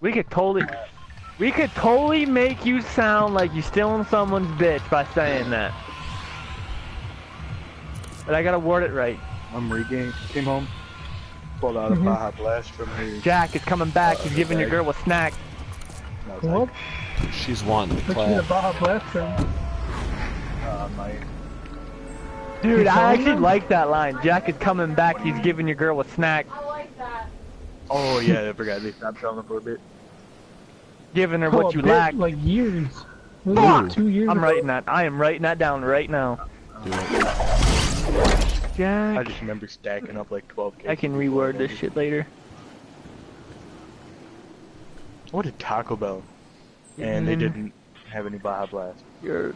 We could totally, we could totally make you sound like you're stealing someone's bitch by saying that. But I gotta word it right. I'm regained. Came home. Pulled out a Mhm. Baja Blast from her. Jack is coming back. He's giving your girl a snack. and What? like, She's wanting to Let's a. Baja Blast from. uh, my Dude, I actually them? like that line. Jack is coming back. He's giving your girl a snack. I like that. Oh yeah, I forgot they stopped selling them for a bit. Giving her Oh, what you bit, lack. Like years. Fuck! Two years. I'm ago? writing that. I am writing that down right now. Do it. I just remember stacking up like 12 I can reword this shit later. What a Taco Bell. And they Mhm. didn't have any Baja Blast. Your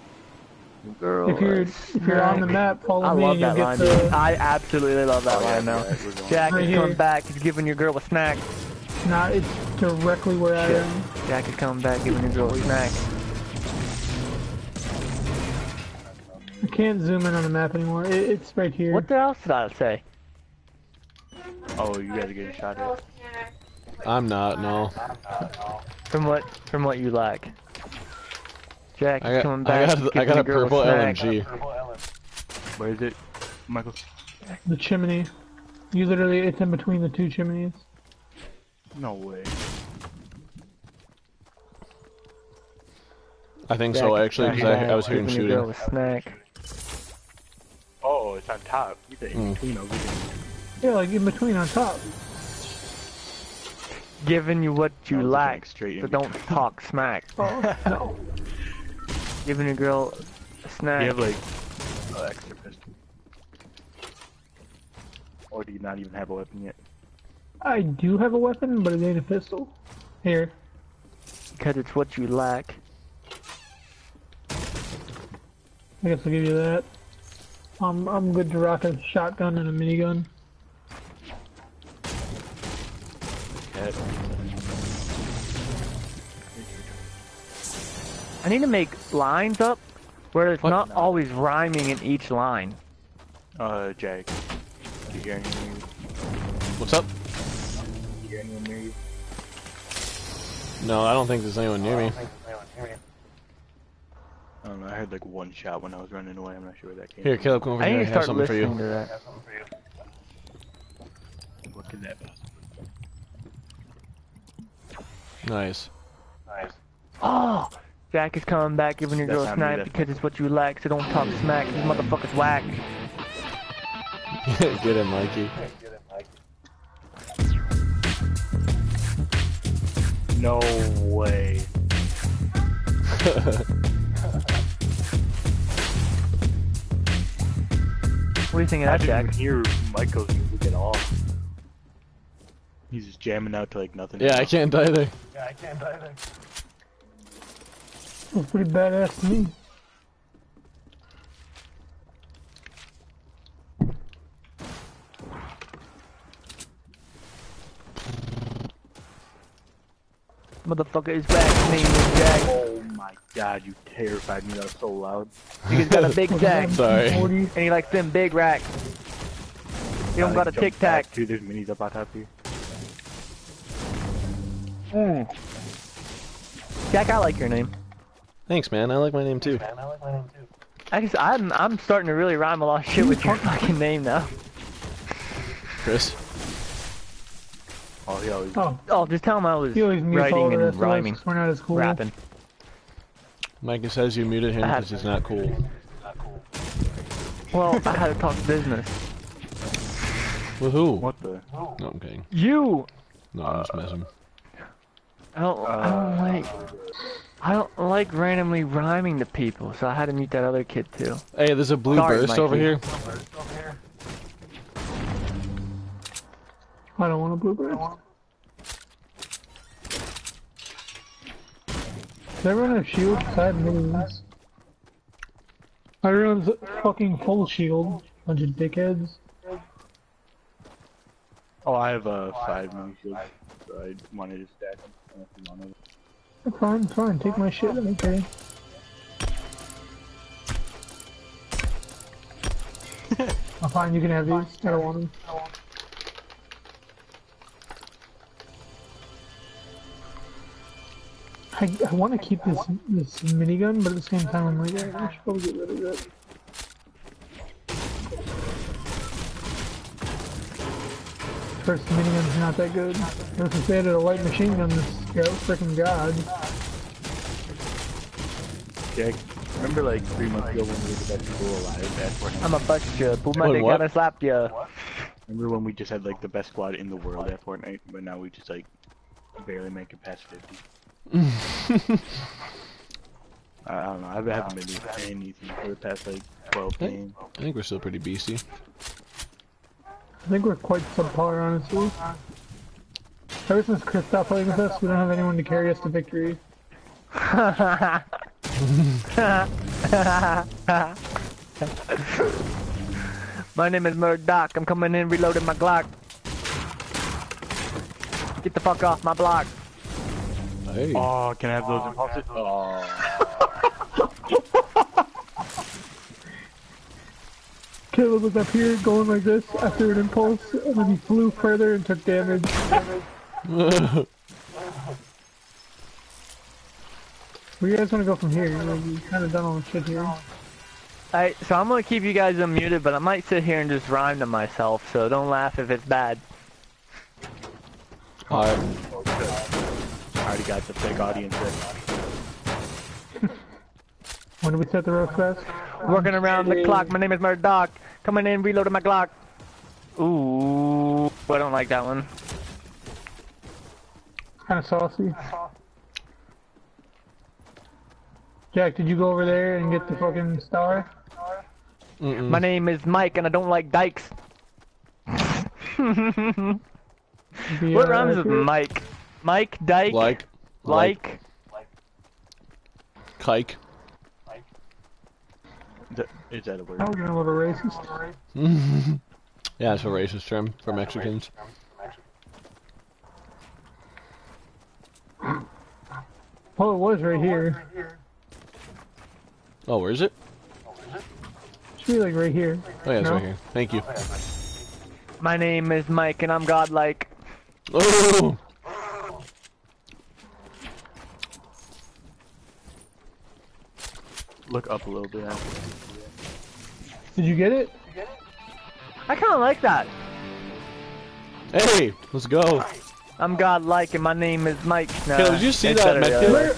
girl. If you're if you're on the map, follow I me love and you'll that line. the. I absolutely love that Oh, line now. yeah, we're. Jack Right is here. coming back. He's giving your girl a snack. Nah, it's directly where I Shit. am. Jack is coming back, giving your girl a snack. I can't zoom in on the map anymore. It, it's right here. What the else did I say? Oh, you guys are getting shot at. I'm not, no. From what? From what you lack? Jack is I got, coming I back. got, he's I got giving a girl purple snack. LMG. Where is it, Michael? The chimney. You literally, it's in between the two chimneys. No way. I think Jack so, is actually, because I, I was hearing giving your shooting. a snack. Oh, it's on top. You in between over there. Yeah, like in between on top. Giving you what you I lack, looking straight in so don't talk smack. Oh, no. Giving your girl a snack. You have like uh, extra pistol. Or do you not even have a weapon yet? I do have a weapon, but it ain't a pistol. Here. Because it's what you lack. I guess I'll give you that. I'm I'm good to rock a shotgun and a minigun. I need to make lines up where it's What? not always rhyming in each line. Uh, Jake. Do you hear anyone near you? What's up? No, I don't think there's anyone near me. I don't know. I heard like one shot when I was running away. I'm not sure where that came Here, from. Caleb, come over I here. need I to have start something for listening you. to that. What could that possibly? Nice. Oh! Jack is coming back giving your girl a not me, because it's what you lack, so don't talk smack. These motherfuckers whack. Get him, Mikey. No way. What do you think of I that, didn't Jack? even hear Michael's music at all. He's just jamming out to like nothing. yeah, I can't either. Looks pretty badass to me. Motherfucker is back. Name is Jack. Oh my god, you terrified me. That was so loud. He's got a big Jack, Sorry. and he likes them big racks. He don't got a tic tac. Dude, there's minis up on top of here. Jack, I like your name. Thanks, man. I like my name too. I just, I'm, I'm starting to really rhyme a lot of shit with your fucking name now. Chris. Oh, he always. Oh, Oh, just tell him I was he always mutes all writing the rest and of us rhyming, 'cause we're not as cool. rapping. Mikey says you muted him I had- because he's not cool. Well, I had to talk business. With who? What the? No, I'm kidding. You! No, I'm just messing. I don't, I don't uh. like, I don't like randomly rhyming to people, so I had to mute that other kid too. Hey, there's a blue Sorry, burst over here. I don't want a bluebird. Does everyone have shields? I have minis. Everyone's fucking full shield. Bunch of dickheads. Oh, I have uh, five mini shields. So I wanted to stack them. I don't know if you wanted it. Fine, fine. Take my shit. Okay. oh, fine. You can have these. I don't want them. I, I want to keep this this minigun, but at the same time, I'm like, I should probably get rid of it. First minigun's not that good. Unless if they had a light machine gun, this scout freaking god. Jack, remember like three months ago when we were the best people alive at Fortnite? I'm a bust you. Pull my Wait, dick out and slap you. Remember when we just had like the best squad in the world at Fortnite, but now we just like barely make it past 50? I, I don't know. I haven't been doing anything for the past like 12 Hey. games. I think we're still pretty beastie. I think we're quite subpar, honestly. Ever since Chris stopped playing with us, we don't have anyone to carry us to victory. my name is Murdoch. I'm coming in reloading my Glock. Get the fuck off my block. Hey. Oh, can I have those impulses? Oh. Caleb was up here going like this after an impulse, and then he flew further and took damage. Where you guys want to go from here? Like, you kind of done all the shit here. Alright, so I'm gonna keep you guys unmuted, but I might sit here and just rhyme to myself, so don't laugh if it's bad. Alright. I already got the fake audience ready. When do we set the roast fest? Working around the clock, my name is Murdoch. Coming in, reloading my Glock. Ooh, I don't like that one. Kind of saucy. Jack, did you go over there and get the fucking star? Mm-mm. My name is Mike, and I don't like dykes. What rhymes with? Mike? Mike, Dyke, Like. like. Kike. Th- Is that a word? Oh, you're a little racist. yeah, it's a racist term for Mexicans. Oh, it was right here. Oh, where is it? It should be like right here. Oh yeah, it's No? right here. Thank you. My name is Mike, and I'm godlike. Oh! Look up a little bit. After. Did you get it? I kind of like that. Hey, let's go. I'm godlike, and my name is Mike. Nah, Caleb, did you see that better, medkit? uh, Where?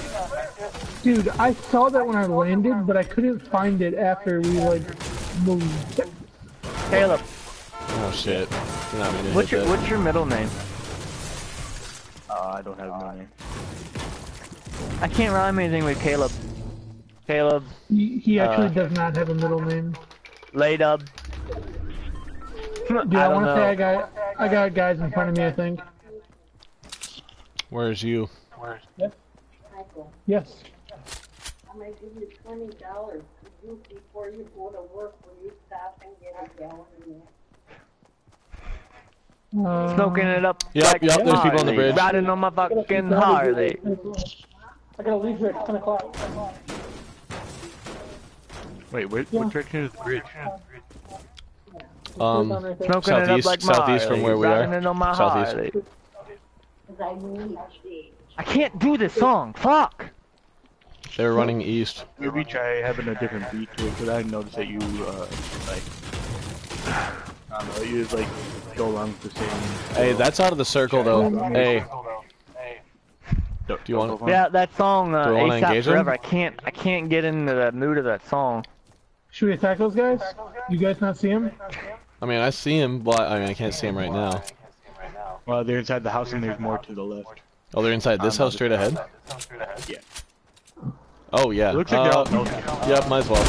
Dude, I saw that when I landed, but I couldn't find it after we like moved. Caleb, Oh shit. Not gonna what's your that. what's your middle name? Uh, I don't have no name. I can't rhyme anything with Caleb. Caleb, He, he actually Uh, does not have a middle name. Laydub. Dude, I, I want to say I got I got guys in front of me. I think. Where's you? Michael, Yes. I'm gonna give you twenty dollars. You, before you go to work, will you stop and get a gallon of milk? Uh, Smoking it up. Yep, like yep, there's people on the Harley, bridge. Riding on my fucking Harley. I gotta leave here at ten o'clock. Wait, what, what direction is the bridge? Um, Smoking it up Southeast- like southeast from where we are. riding it on my Southeast. I need change. I can't do this song. Fuck. They're running east. Maybe try having a different beat to it, because I noticed that you, uh, like, I don't know, you just, like, go along with the same... Hey, that's out of the circle though. Hey, Do you want- to? Yeah, that song, uh, Do we ASAP engage? Forever. I can't, I can't get into the mood of that song. Should we attack those guys? You guys not see him? I mean I see him, but I mean I can't see him right now. Well, they're inside the house and there's more to the left. Oh, they're inside this house straight ahead. Yeah. Oh yeah. It looks like Uh, they're all no Yep, might as well.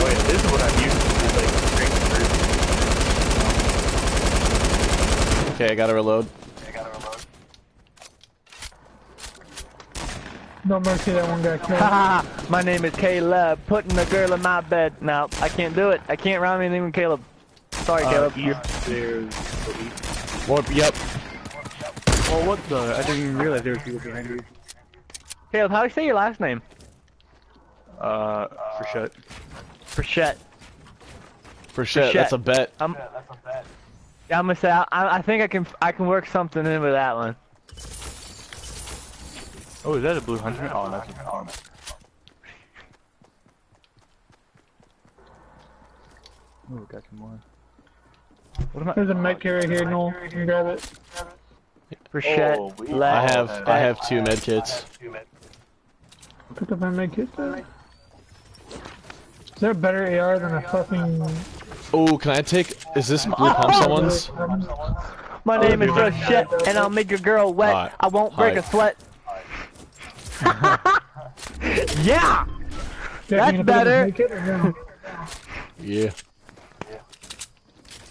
Oh this is what I'm used to, like, straight through. Okay, I gotta reload. No mercy, that one guy killed. Haha, my name is Caleb, putting a girl in my bed. No, I can't do it. I can't rhyme anything with Caleb. Sorry, Uh, Caleb. east, there's the east. More, yep. Oh, what the? I didn't even realize there were people behind you. Caleb, how do you say your last name? Uh, for shut. Frechette. For shit, shit. that's a bet. Yeah, I'm gonna say I, I think I can I can work something in with that one. Oh, is that a blue hunter? Oh, that's a farm. Oh, got some more. What am I? There's a med carrier here, Noel. You can grab it. Frechette, Oh, we- I have I have two med kits. Pick up my med kit. there. Is there a better AR than a fucking... Oh, can I take? Is this blue pump oh, someone's? My Oh, name is dude. Frechette, and I'll make your girl wet. Hi. I won't break Hi. a sweat. yeah. Yeah, you gonna pick up better. this med kit or no? Yeah.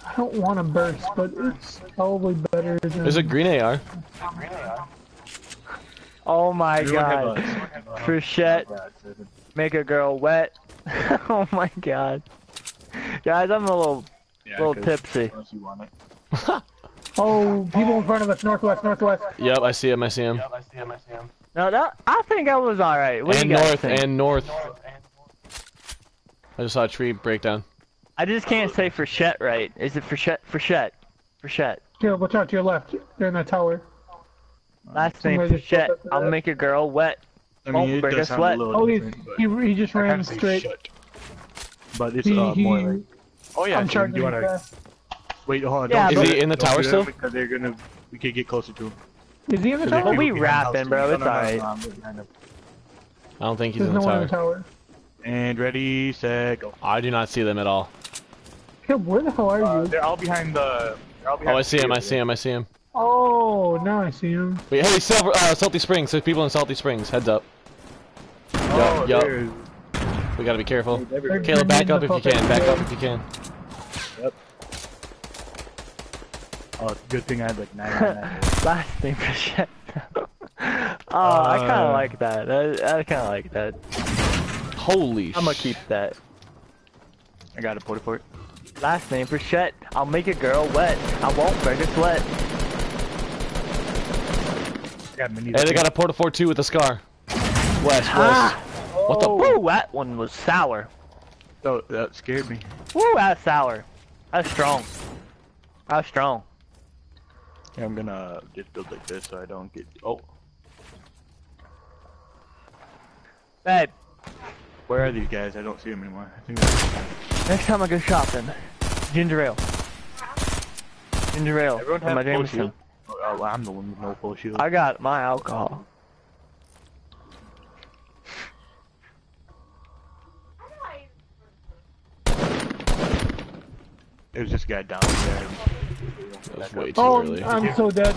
I don't want to burst, but it's probably better than... There's a green AR. Oh my god. a- everyone have a- Frechette, make a girl wet. oh my god. Guys, I'm a little Yeah, little 'cause tipsy. Unless you want it. Oh, people in front of us, northwest, northwest. Yep, I see it. I see him. I see him. No, that I think I was all right. What do And you guys north and north. I just saw a tree break down. I just can't say Frechette right. Is it Frechette? Frechette. Frechette. Caleb, watch out to your left. They're in that tower. Last name for just Frechette. spoke up to I'll that. make a girl wet. I Won't mean, it break a does sound sweat. a little Oh, he, different, but he, he just I ran straight. shut. But it's He, uh, he, more like. Oh yeah, I'm Jim, charging do you wanna wait? Hold on. Yeah, don't but- Is he in the tower still? Because they're gonna. We could get closer to him. Is he in the Because tower? We they're rapping, bro, it's No, no, no, alright. no, I'm behind him. I don't think he's There's in no the one in tower. the tower. And ready, set, go. I do not see them at all. Caleb, where the hell are Uh, you? they're all behind the. They're all behind Oh, I see him. I see him. I see him. Oh, now I see him. Wait, hey, Silver, uh, Salty Springs. There's people in Salty Springs. Heads up. Oh, Yup, yup. We gotta be careful. everywhere. Caleb, back up if you can. Back up if you can. Oh, good thing I had like nine. nine, nine. Last name Frechette. oh, I kind of Uh, like that. I, I kind of like that. Holy I'm gonna keep that. I got a porta fort. Last name Frechette. I'll make a girl wet. I won't break a sweat. Yeah, mini. Hey, they got a Porta Fort 2 with a scar. West, west. Ah! What the? Woo, that one was sour. Oh, that scared me. Woo, that's sour. That's strong. That's strong. Yeah, I'm gonna just build like this so I don't get. Oh, Babe, where are these guys? I don't see them anymore. I think next time I go shopping, ginger ale. Ginger ale. everyone have my full Jameson. Oh, I'm the one with no full shield. I got my alcohol. There's this guy down there. That was way too Oh, early. I'm so dead.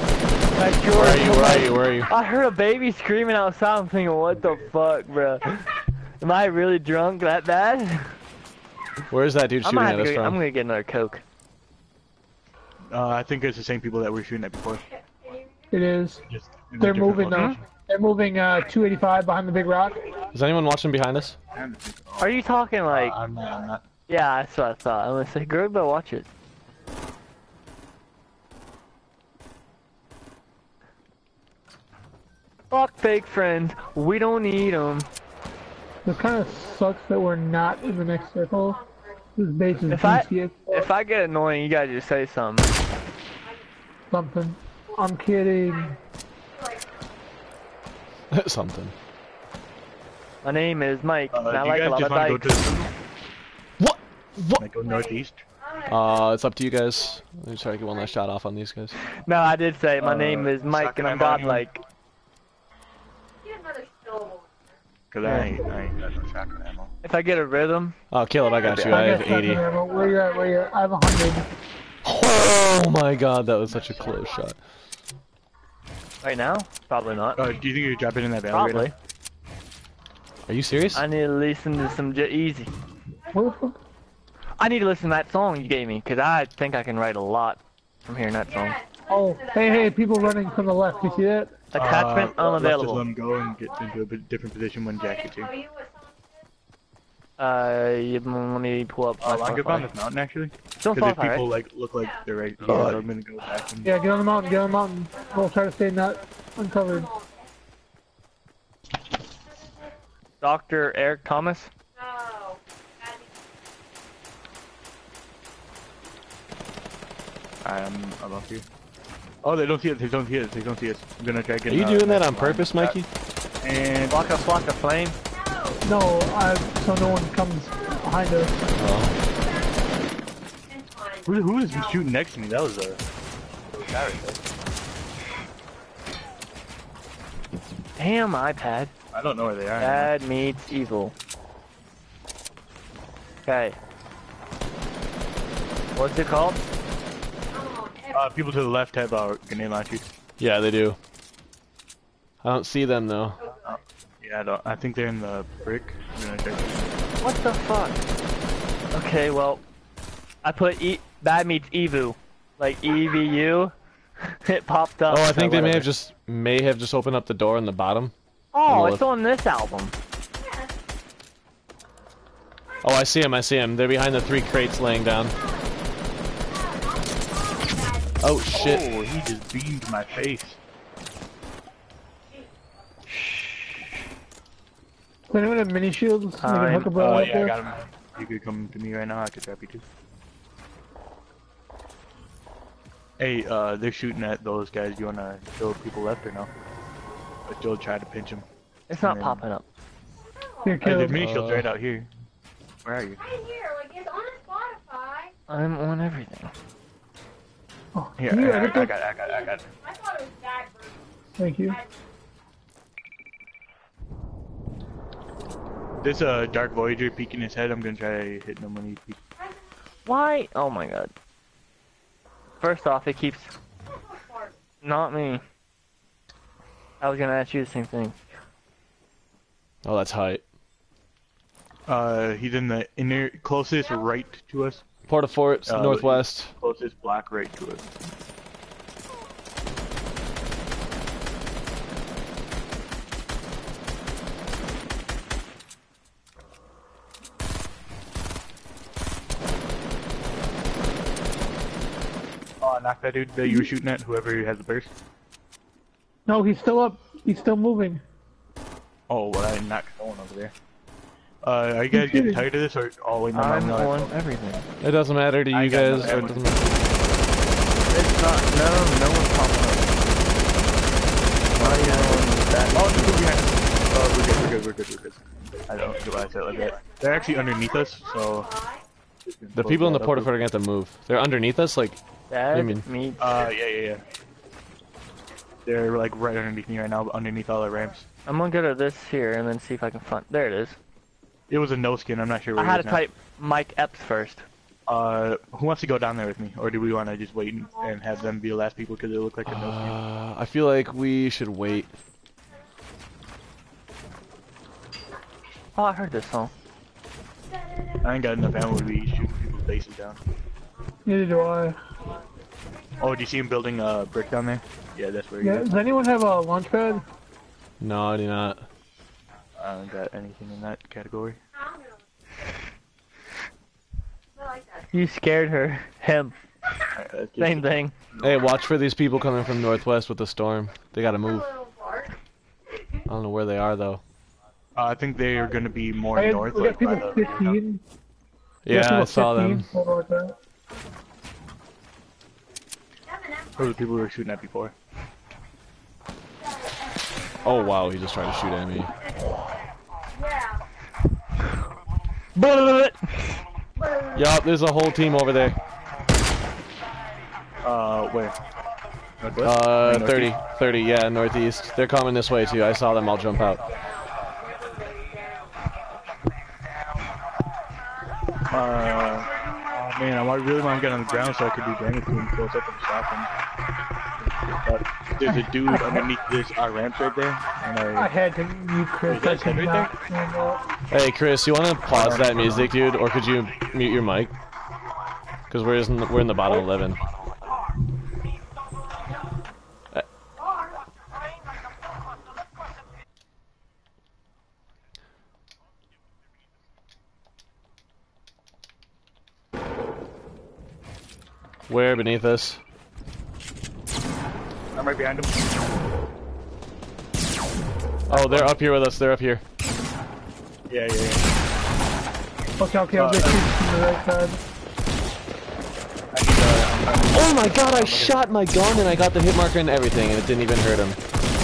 Like Where are you? Where are you? Where are you? I heard a baby screaming outside. I'm thinking, what the fuck, bro? Am I really drunk that bad? Where's that dude shooting at us to go, I'm gonna get another coke. Uh, I think it's the same people that were shooting at before. It is. Just They're moving now. They're moving uh, 285 behind the big rock. Is anyone watching behind us? Are you talking like? Uh, I'm not. I'm not. Yeah, that's what I thought. I'm gonna say, girl, but watch it. Fuck fake friends. We don't need them. It kind of sucks that we're not in the next circle. This base is If I- If I get annoying, you gotta just say something. something. I'm kidding. Something. My name is Mike, Uh, and I like a lot of want to go dykes. to the What? What? like go northeast? Uh, it's up to you guys. Let me try to get one last shot off on these guys. No, I did say my Uh, name is Mike, and I'm ammo, anyone? godlike. Cause I ain't, I ain't got no shotgun ammo. If I get a rhythm, Oh, Caleb, I got you. I I have 80. ammo. Where you at? Where you at? I have 100. Oh my god, that was such a close shot. right now, probably not. Uh, do you think you could drop it in that valley? Probably. Are you serious? I need to listen to some G-Eazy. Where the fuck? I need to listen to that song you gave me, cause I think I can write a lot from hearing that song. Oh, hey, hey, people running from the left. You see that? Attachment uh, Let's just unavailable. let him go and get into a different position when Jack gets here. Uh, you- let me pull up my Uh, I'm good on this mountain actually. Don't Because if Spotify, people right? like look like they're right here, Uh, I'm gonna go back and Yeah, get on the mountain. Get on the mountain. We'll try to stay not uncovered. Dr. Eric Thomas. I'm above here. Oh, they don't see us. They don't see us. They don't see us. I'm gonna try Are you doing that on purpose, Mikey? And Waka Flocka Flame. No, I, so no one comes behind us. Oh. who, who is shooting next to me? That was a. guy. Damn iPad. I don't know where they are. Bad meets evil. Okay. What's it called? Uh, people to the left have uh, grenade launchers. Yeah, they do. I don't see them though. Yeah, I, don't, I think they're in the brick. I'm gonna check. What the fuck? Okay, well, I put e bad meets evu, like EVU. it popped up. Oh, I think they may have just may have just opened up the door in the bottom. Oh, on the it's on this album. Oh, I see him. I see him. They're behind the three crates laying down. Oh shit! Oh, he just beamed my face. Does anyone have mini shields? We Time. hook Oh up yeah, I got him. You could come to me right now. I could trap you too. Hey, uh, they're shooting at those guys. You wanna kill people left or no? But Joe tried to pinch him. It's not Yeah. popping up. You're Hey, there's killed. mini shields Uh, right out here. Where are you? Right here, like it's on Spotify. I'm on everything. Oh, Here, can you I, I, I got it, I got it, I got it. I thought it was that group. Thank you. This uh Dark Voyager peeking his head. I'm gonna try hitting him when he peeks. Why? Oh my god. First off, it keeps. Not me. I was gonna ask you the same thing. Oh, that's height. Uh, he's in the inner closest right to us. Porta Fort, Uh, northwest. Closest black right to it. Oh, knock that dude that you were shooting at, whoever has the burst. No, he's still up. He's still moving. Oh, well, I knocked someone over there. Uh, are you guys getting tired of this, or oh wait, no, no, I'm no, on everything. It doesn't matter to you got guys. nothing. it doesn't matter. It's not. No, no one's popping up. Not even on that. Oh, there's people behind us. Oh, we're good, we're good, we're good, we're good. I don't know why I said like that. They're actually underneath us, so. The people in the Porta Fort. Fort are gonna have to move. They're underneath us, like Bad I mean- meets. Uh, yeah, yeah, yeah. They're like right underneath me right now, underneath all the ramps. I'm gonna go to this here and then see if I can find. There it is. It was a no skin. I'm not sure where I had to now. type Mike Epps first. Uh, who wants to go down there with me, or do we want to just wait and, and have them be the last people because they look like a no skin? uh, I feel like we should wait. Oh, I heard this song. I ain't got enough ammo to be shooting people's faces down. Neither do I. Oh, do you see him building a brick down there? Yeah, that's where he Yeah, is. does anyone have a launch pad? No, I do not. I don't got anything in that category. I like that. You scared her. Him. Alright, Same thing. Hey, watch for these people coming from northwest with the storm. They gotta move. I don't know where they are though. Uh, I think they are going to be more I had, north. we like, got by people the- 15. We got Yeah, I saw them. something like that. Those are the people we were shooting at before. Oh wow, he just tried to shoot at me. Yeah. Yup, there's a whole team over there. Uh, where? Northwest? Uh, Northeast? 30, 30, yeah, northeast. They're coming this way too. I saw them all jump out. Uh, oh man, I want- really want to get on the ground so I could do damage to him close up and stop him. But there's a dude underneath this uh, ramp right there, and I I. had to mute Chris. I could right not stand up. Hey, Chris, you want to pause that music, dude, or could you mute your mic? Because we're in the, we're in the bottom eleven. Where beneath us? I'm right behind him. Oh, they're up here with us. They're up here. Yeah, yeah, yeah. Okay, okay, I'll get you from the right side. I need, uh, I'm- I'm- Oh my god, I shot my gun and I got the hit marker and everything and it didn't even hurt him.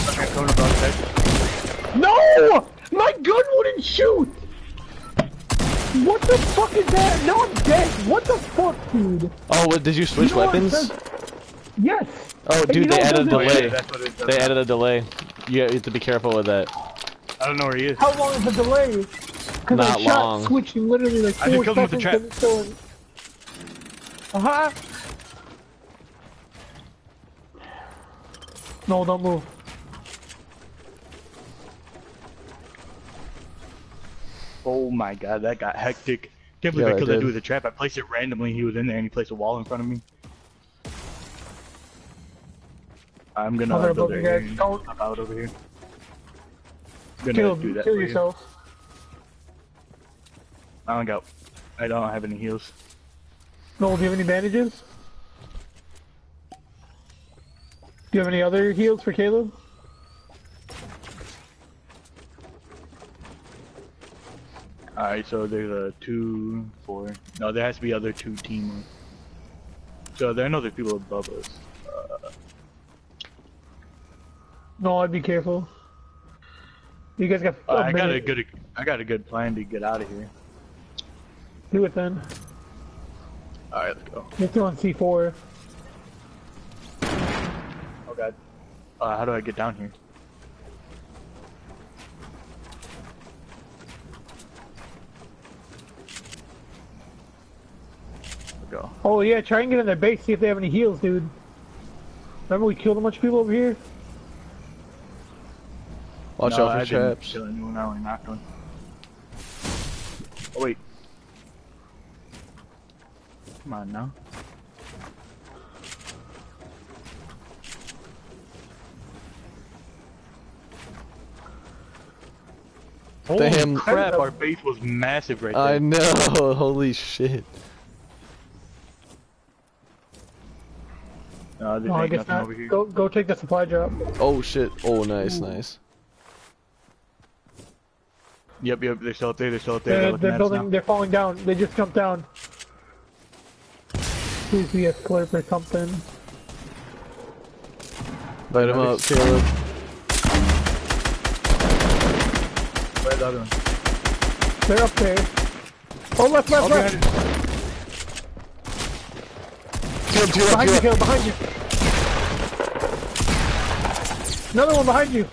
Okay, coming above that. No! My gun wouldn't shoot! What the fuck is that? Now I'm dead. What the fuck, dude? Oh, what, did you switch You know weapons? Yes. Oh, dude, you they added a does it- Oh, yeah, delay. that's what it. They added a delay. You have to be careful with that. I don't know where he is. How long is the delay? Because I Not shot long. switching literally like I just four killed him with the seconds and it's still in. Uh-huh. No, don't move. Oh my god, that got hectic. Can't Yeah, believe I it killed that did. dude with a trap. I placed it randomly. He was in there and he placed a wall in front of me. I'm gonna I'll build above it you guys. Don't Hop out over here. Gonna kill, do that kill for you. yourself. I don't got. I don't have any heals. No, do you have any bandages? Do you have any other heals for Caleb? Alright, so there's a two, four. No, there has to be other two team. So there are no other people above us. No, I'd be careful. You guys got Uh, I got a good. I got a good plan to get out of here. Do it then. Alright, let's go. You're still on C4. Oh god. Uh, how do I get down here? Let's go. Oh yeah, try and get in their base, see if they have any heals, dude. Remember we killed a bunch of people over here? Watch No, out I for didn't traps. kill anyone, I only knocked one. Oh wait. Come on now. Damn. Holy crap, our base was massive right there. I know. Holy shit. No, there's No, I oh, guess not. over here. Go, go take the supply drop. Oh shit. Oh, nice, nice. Yep, yep, they're still up there, they're still up there. They're, They're, they're building, they're falling down. They just jumped down. Please be a clip or something. Light him up, Caleb. now. Where's the other one? They're up there. Oh, left, left, Oh, left! behind it. Caleb, to your left, Behind you, Caleb, behind you. Another one behind you.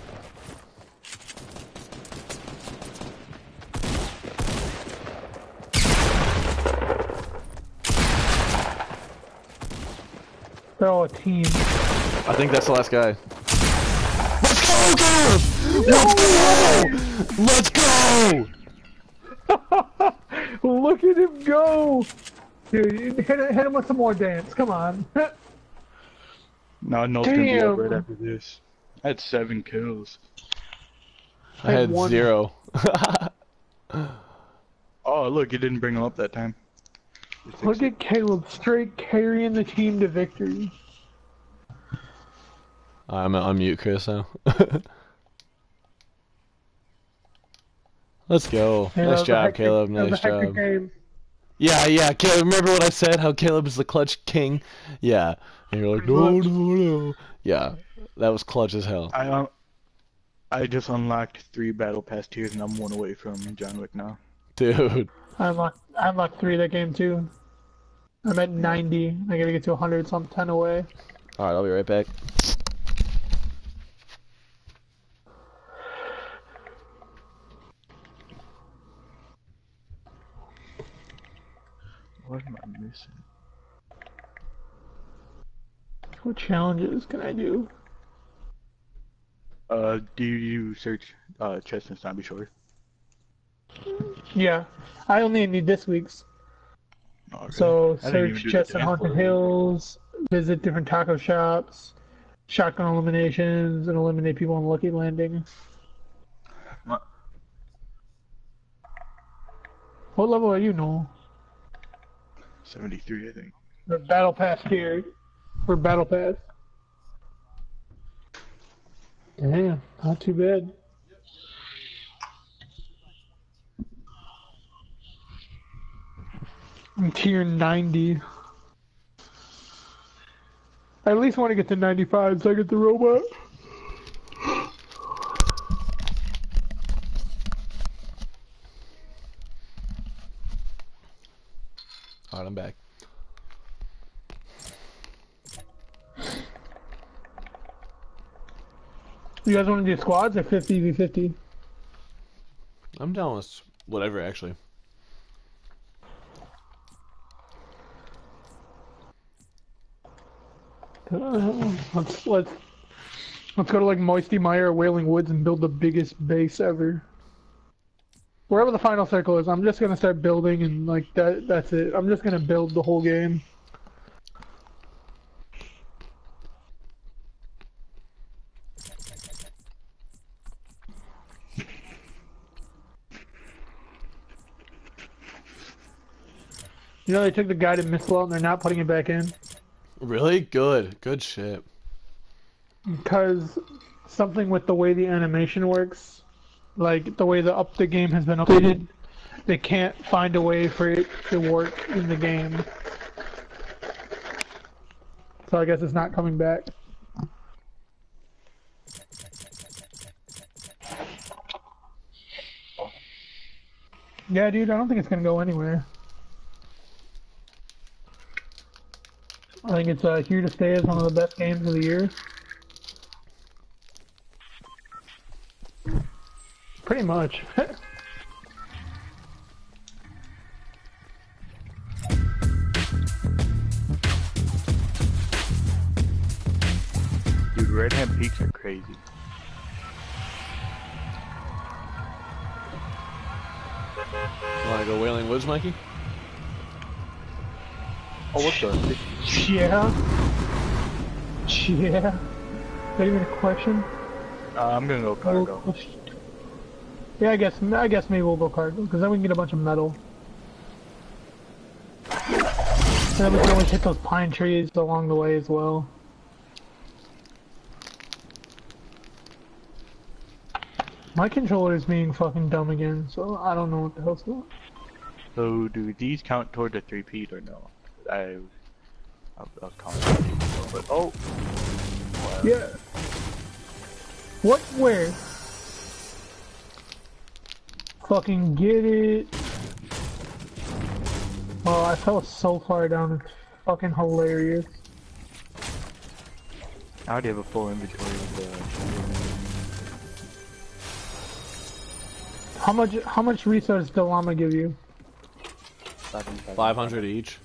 They're all a team. I think that's the last guy. Let's go, Caleb! Let's go! Let's go! Look at him go! Dude, hit, hit him with some more dance. Come on. No, no, it's gonna be over right after this. I had seven kills. I had one. zero. Oh, look, it didn't bring him up that time. Look at Caleb straight carrying the team to victory. I'm gonna unmute Chris now. Let's go. Yeah, that nice job, hectic- Caleb. that was Nice job. game. Yeah, yeah. Caleb, remember what I said? How Caleb is the clutch king? Yeah. And you're like, no, Pretty no, no. Yeah. That was clutch as hell. I um, I just unlocked three battle pass tiers and I'm one away from John Wick now. Dude. I unlocked, I unlocked three that game too. I'm at 90. I gotta get to 100, so I'm 10 away. Alright, I'll be right back. What am I missing? What challenges can I do? Uh, do you search uh chest and Snobby Shore? Yeah, I only need this week's. Oh, okay. So I didn't even search do the Chest and Haunted. Hills, visit different taco shops, shotgun eliminations, and eliminate people on Lucky Landing. What? What level are you, Noel? 73, I think. The Battle Pass here. For Battle Pass. Damn, not too bad. I'm tier 90. I at least want to get to 95 so I get the robot. Alright, I'm back. You guys want to do squads or 50 v 50? I'm down with whatever, actually. Let's let's let's go to like Moisty Mire or Wailing Woods and build the biggest base ever. Wherever the final circle is, I'm just gonna start building and like that. That's it. I'm just gonna build the whole game. You know they took the guided missile out and they're not putting it back in. Really? Good. Good shit. because something with the way the animation works, like the way the up the game has been updated, they can't find a way for it to work in the game. So I guess it's not coming back. Yeah, dude, I don't think it's gonna go anywhere. I think it's uh, here to stay as one of the best games of the year. Pretty much. Dude, Red Hand Peaks are crazy. Wanna go Wailing Woods, Mikey? Oh, what the? Yeah. Yeah. Is that even a question? Uh, I'm gonna go cargo. Well, Yeah, I guess I guess maybe we'll go cargo because then we can get a bunch of metal. And then we can always hit those pine trees along the way as well. My controller is being fucking dumb again, so I don't know what the hell's going. on. So, do these count toward the three peat or no? I, I'll, I'll count. it, But oh, Yeah. What? Where? Fucking get it. Oh, I fell so far down. It's fucking hilarious. I already have a full inventory of the. How much? How much resource did Llama give you? 500 each.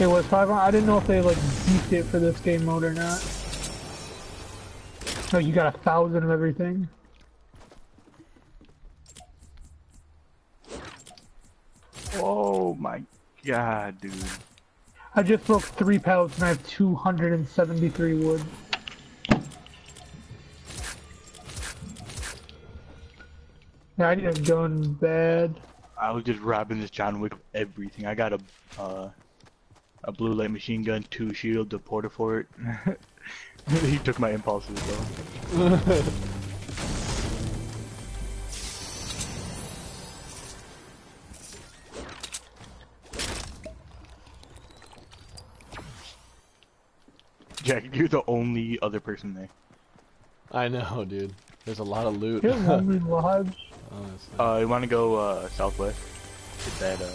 It was five. I didn't know if they like beefed it for this game mode or not. No, you got a thousand of everything. Oh my god, dude. I just broke three pallets and I have 273 wood. Yeah, I need a gun bad. I was just robbing this John Wick of everything. I got a uh, a blue light machine gun, two shields, a porta fort. he took my impulses though. Jack, you're the only other person there. I know, dude. There's a lot of loot. Here's Lonely Lodge. Honestly. Uh, you want to go uh, southwest? Is that uh,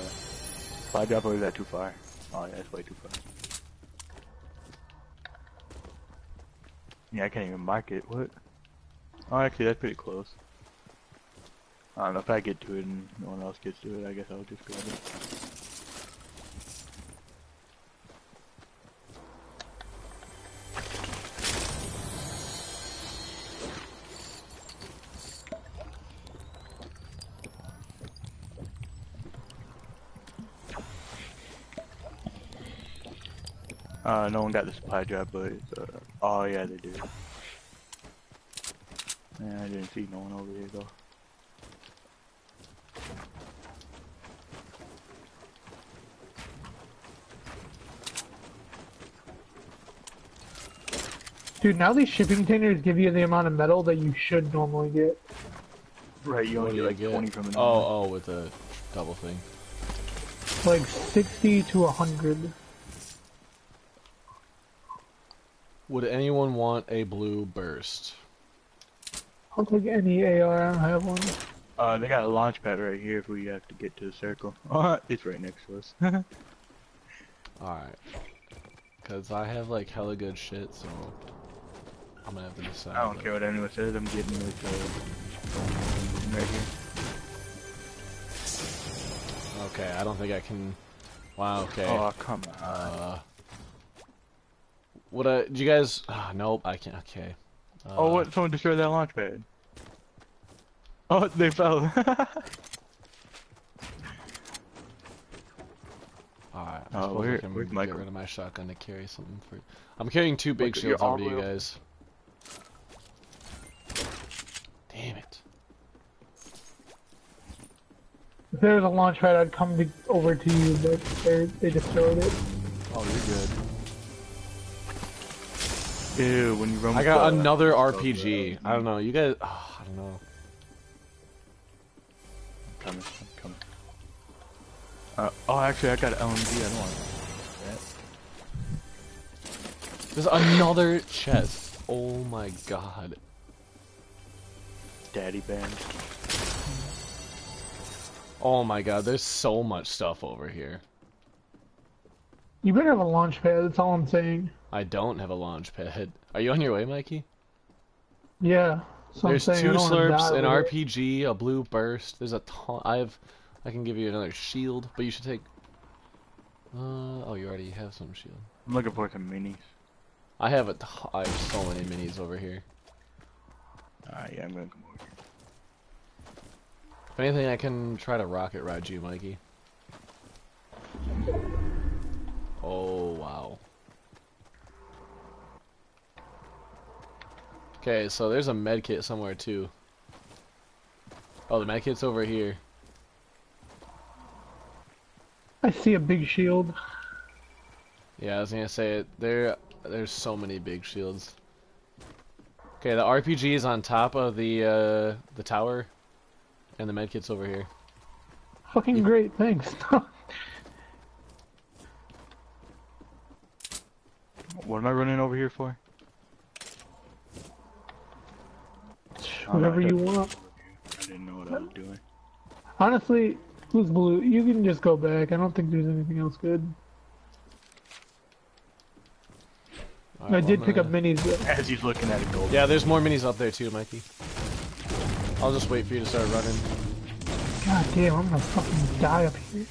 fly drop or is that too far? Oh yeah, that's way too far. Yeah, I can't even mark it. What? Oh, actually, that's pretty close. I don't know if I get to it and no one else gets to it. I guess I'll just grab it. Uh, no one got the supply drop, but uh, oh yeah, they did. Yeah, I didn't see no one over here though. Dude, now these shipping containers give you the amount of metal that you should normally get. Right, you only get like get? 20 from an Oh, oh, with the double thing. Like 60 to 100. Would anyone want a blue burst? I'll take any AR. I don't have one. Uh, they got a launch pad right here if we have to get to the circle. Oh, it's right next to us. Alright. Cause I have like hella good shit, so I'm gonna have to decide. I don't but- care what anyone says. I'm getting like uh, right here. Okay, I don't think I can. Wow. Okay. Oh come on. Uh. What? Uh, do you guys? ah, nope. I can't. Okay. Uh, oh, what? Someone destroyed that launch pad. Oh, they fell. Alright. I Oh, suppose where- I can get Michael? rid of my shotgun to carry something for. I'm carrying two big Look, shields over to you guys. Damn it. If there was a launch pad, I'd come to, over to you, but they they destroyed it. Oh, you're good. Ew, when you run. I got the- another the- RPG. I don't know. You guys. ah, I don't know. I'm Coming, I'm coming. Uh, oh, actually, I got an LMG. I don't want that. There's another chest. Oh my god. Daddy band. Oh my god. There's so much stuff over here. You better have a launch pad. That's all I'm saying. I don't have a launch pad. Are you on your way, Mikey? Yeah. So There's I'm two I slurps, an with it. RPG, a blue burst. There's a ton. I have. I can give you another shield, but you should take. Uh oh, you already have some shield. I'm looking for some minis. I have a. t- I have so many minis over here. Alright, yeah, I'm gonna come over here. If anything, I can try to rocket ride you, Mikey. Oh wow. Okay, so there's a med kit somewhere too. Oh, the med kit's over here. I see a big shield. Yeah, I was gonna say it. There, there's so many big shields. Okay, the RPG is on top of the uh, the tower, and the medkit's over here. Fucking great. Thanks. What am I running over here for? Whatever you want. I didn't know what I was doing. Honestly, who's blue? You can just go back. I don't think there's anything else good. Alright, I did I'm pick up gonna- minis. As he's looking at a gold. Yeah, there's more minis up there too, Mikey. I'll just wait for you to start running. God damn, I'm gonna fucking die up here.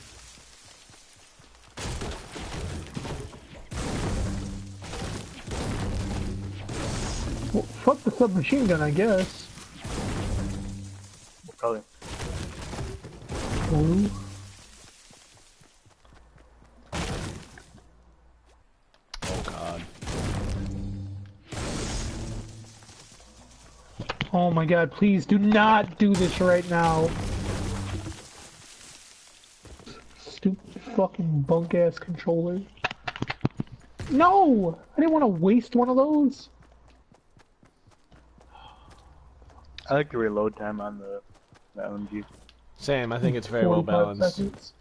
Well, fuck the submachine gun, I guess. What color? Blue. Oh God. Oh my god, please do not do this right now. Stupid fucking bunk ass controller. No! I didn't want to waste one of those. I like the reload time on the, the LMG. Same. I think it's very well balanced. seconds.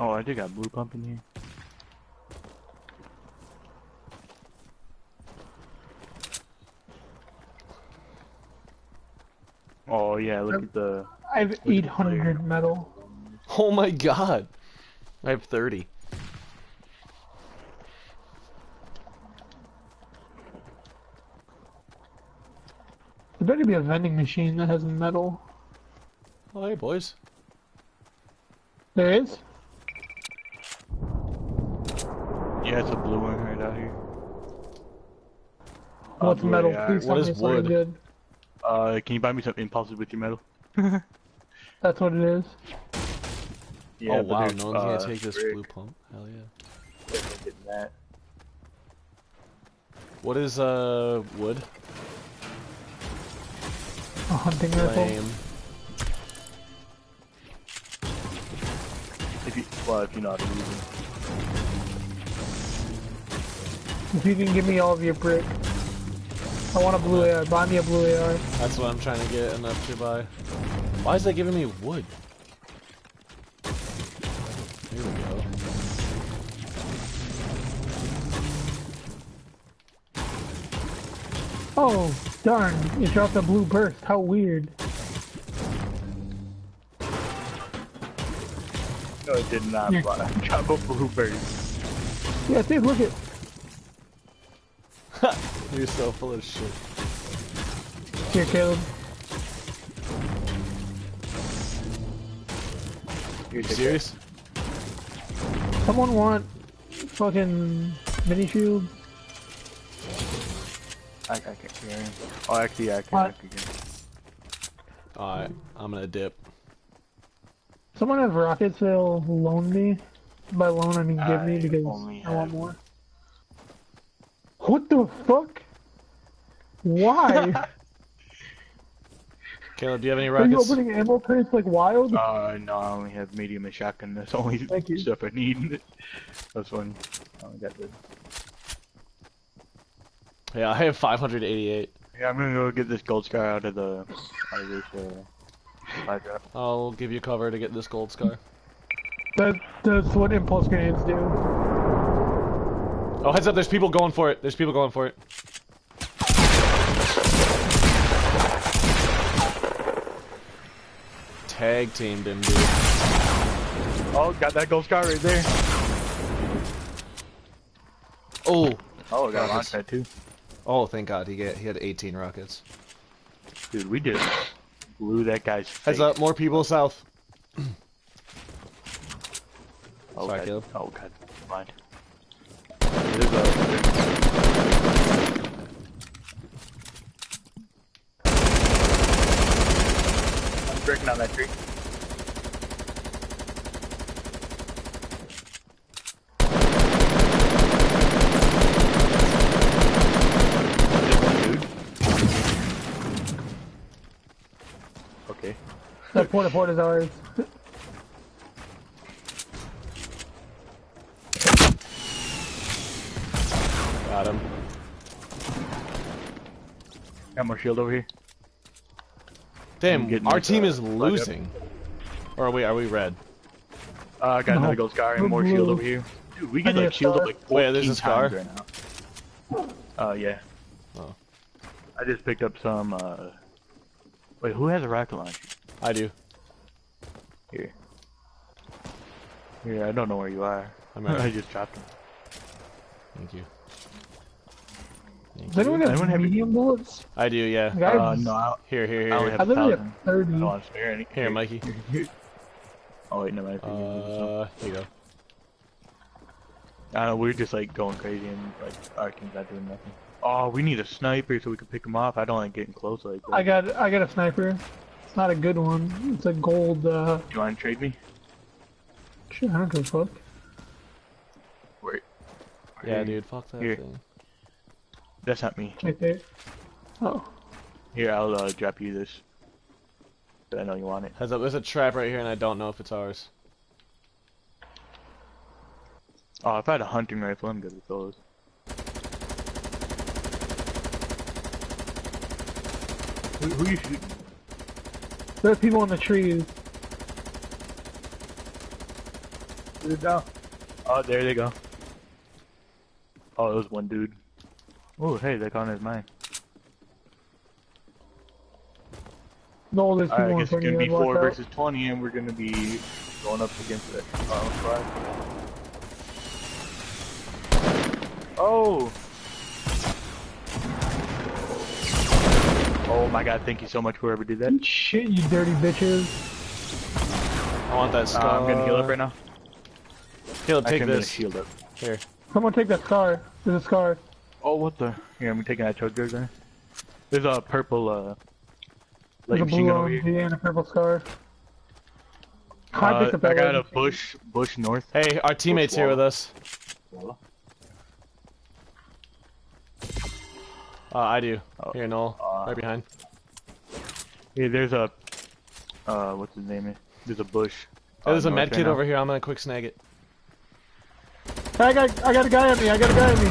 Oh, I do got blue pump in here. Oh yeah, look at the. I have 800 metal. Oh my God. I have 30. There better be a vending machine that has metal. Oh hey boys. There is? Yeah, it's a blue one right out here. What's blue metal? AR. Please What tell is me it's something wood? good. Uh, can you buy me some impulses with your metal? That's what it is. Yeah, oh wow, no one's uh, gonna take this brick. blue pump. Hell yeah. Definitely getting that. What is uh wood? A hunting rifle. Lame. If you, well, if you know how to use them. If you can give me all of your brick. I want a blue AR. Buy me a blue AR. That's what I'm trying to get enough to buy. Why is that giving me wood? Here we go. Oh, darn. It dropped a blue burst. How weird. No, it did not. Yeah. Bro. Drop a burst. Yeah, dude, look at. You're so full of shit. Here, Caleb. You You serious? Someone want fucking mini shield? I, I can't hear him. Oh, actually, yeah, I can. I What? can hear him. Alright, I'm gonna dip. Someone have rockets they'll loan me. By loan, I mean give me because I want more. What the fuck? Why? Caleb, do you have any Are you rockets? opening ammo crates like wild? Uh, no, I only have medium and shotgun. That's the only Thank you. stuff I need. That's one. I only got this. Yeah, I have 588. Yeah, I'm gonna go get this gold scar out of the out of this uh. I'll give you cover to get this gold scar. That, that's what impulse grenades do. Oh, heads up, there's people going for it. There's people going for it. Tag teamed him, dude. Oh, got that gold scar right there. Oh, Oh, I got a launch pad too. Oh, thank God, he get he had 18 rockets. Dude, we just blew that guy's face. Heads up, more people south. Oh, Sorry, God. Caleb. Oh, God. Mind. There's a... I'm breaking down that tree. Dude. Okay. That porta fort is ours. Got him. Got more shield over here. Damn, our team uh, is flag up. losing. Or are we? Are we red? Uh, I got No. another gold scar and more shield over here. Dude, we I get need like shield up like 14 Wait, there's a scar? times right now. Uh, yeah. Oh. I just picked up some, uh... Wait, who has a rocket launcher? I do. Here. Here, I don't know where you are. I'm I just dropped them. Thank you. Thank Does anyone have Anyone have- medium bullets? I do, yeah. Like, I, have, Uh, no, I, Here, here, I only have I a literally have 30. I don't spare any. Here, Mikey. Oh, wait, no, I have Uh, here you go. I don't know, we're just like going crazy and like our team's not doing nothing. Oh, we need a sniper so we can pick them off. I don't like getting close like that. I got I got a sniper. It's not a good one. It's a gold. uh... You want to trade me? Shit, I don't give a fuck. Wait. Yeah, dude, fuck that Here. thing. That's not me. Right there. Oh, Here, I'll uh, drop you this. But I know you want it. Heads up, there's a trap right here, and I don't know if it's ours. Oh, if I had a hunting rifle, I'm good with those. Who, who you shooting? There's people in the trees. Shoot it down. Oh, there they go. Oh, it was one dude. Oh, hey, that gun is mine. No, there's people Alright, I in guess it's front of gonna be four out. versus twenty, and we're gonna be going up against uh, it. Oh, squad. Oh. Oh my god, thank you so much whoever did that. Shit, you dirty bitches. I want that Uh, scar. I'm gonna heal up right now. Caleb, take Actually, I'm gonna this. shield up. Here. Someone take that scar. There's a scar. Oh, what the? Here, I'm taking that choke there. There's a purple, uh, There's a blue gun over OMG here. and a purple scar. I Uh, picked up that I got light a bush, bush north. Hey, our teammate's here wall. with us. Uh, I do. Oh. Here, Noel. Uh, right behind. Here, there's a, uh, what's his name? There's a bush. Hey, there's uh, a med kit now. over here. I'm gonna quick snag it. I got, I got a guy on me. I got a guy on me.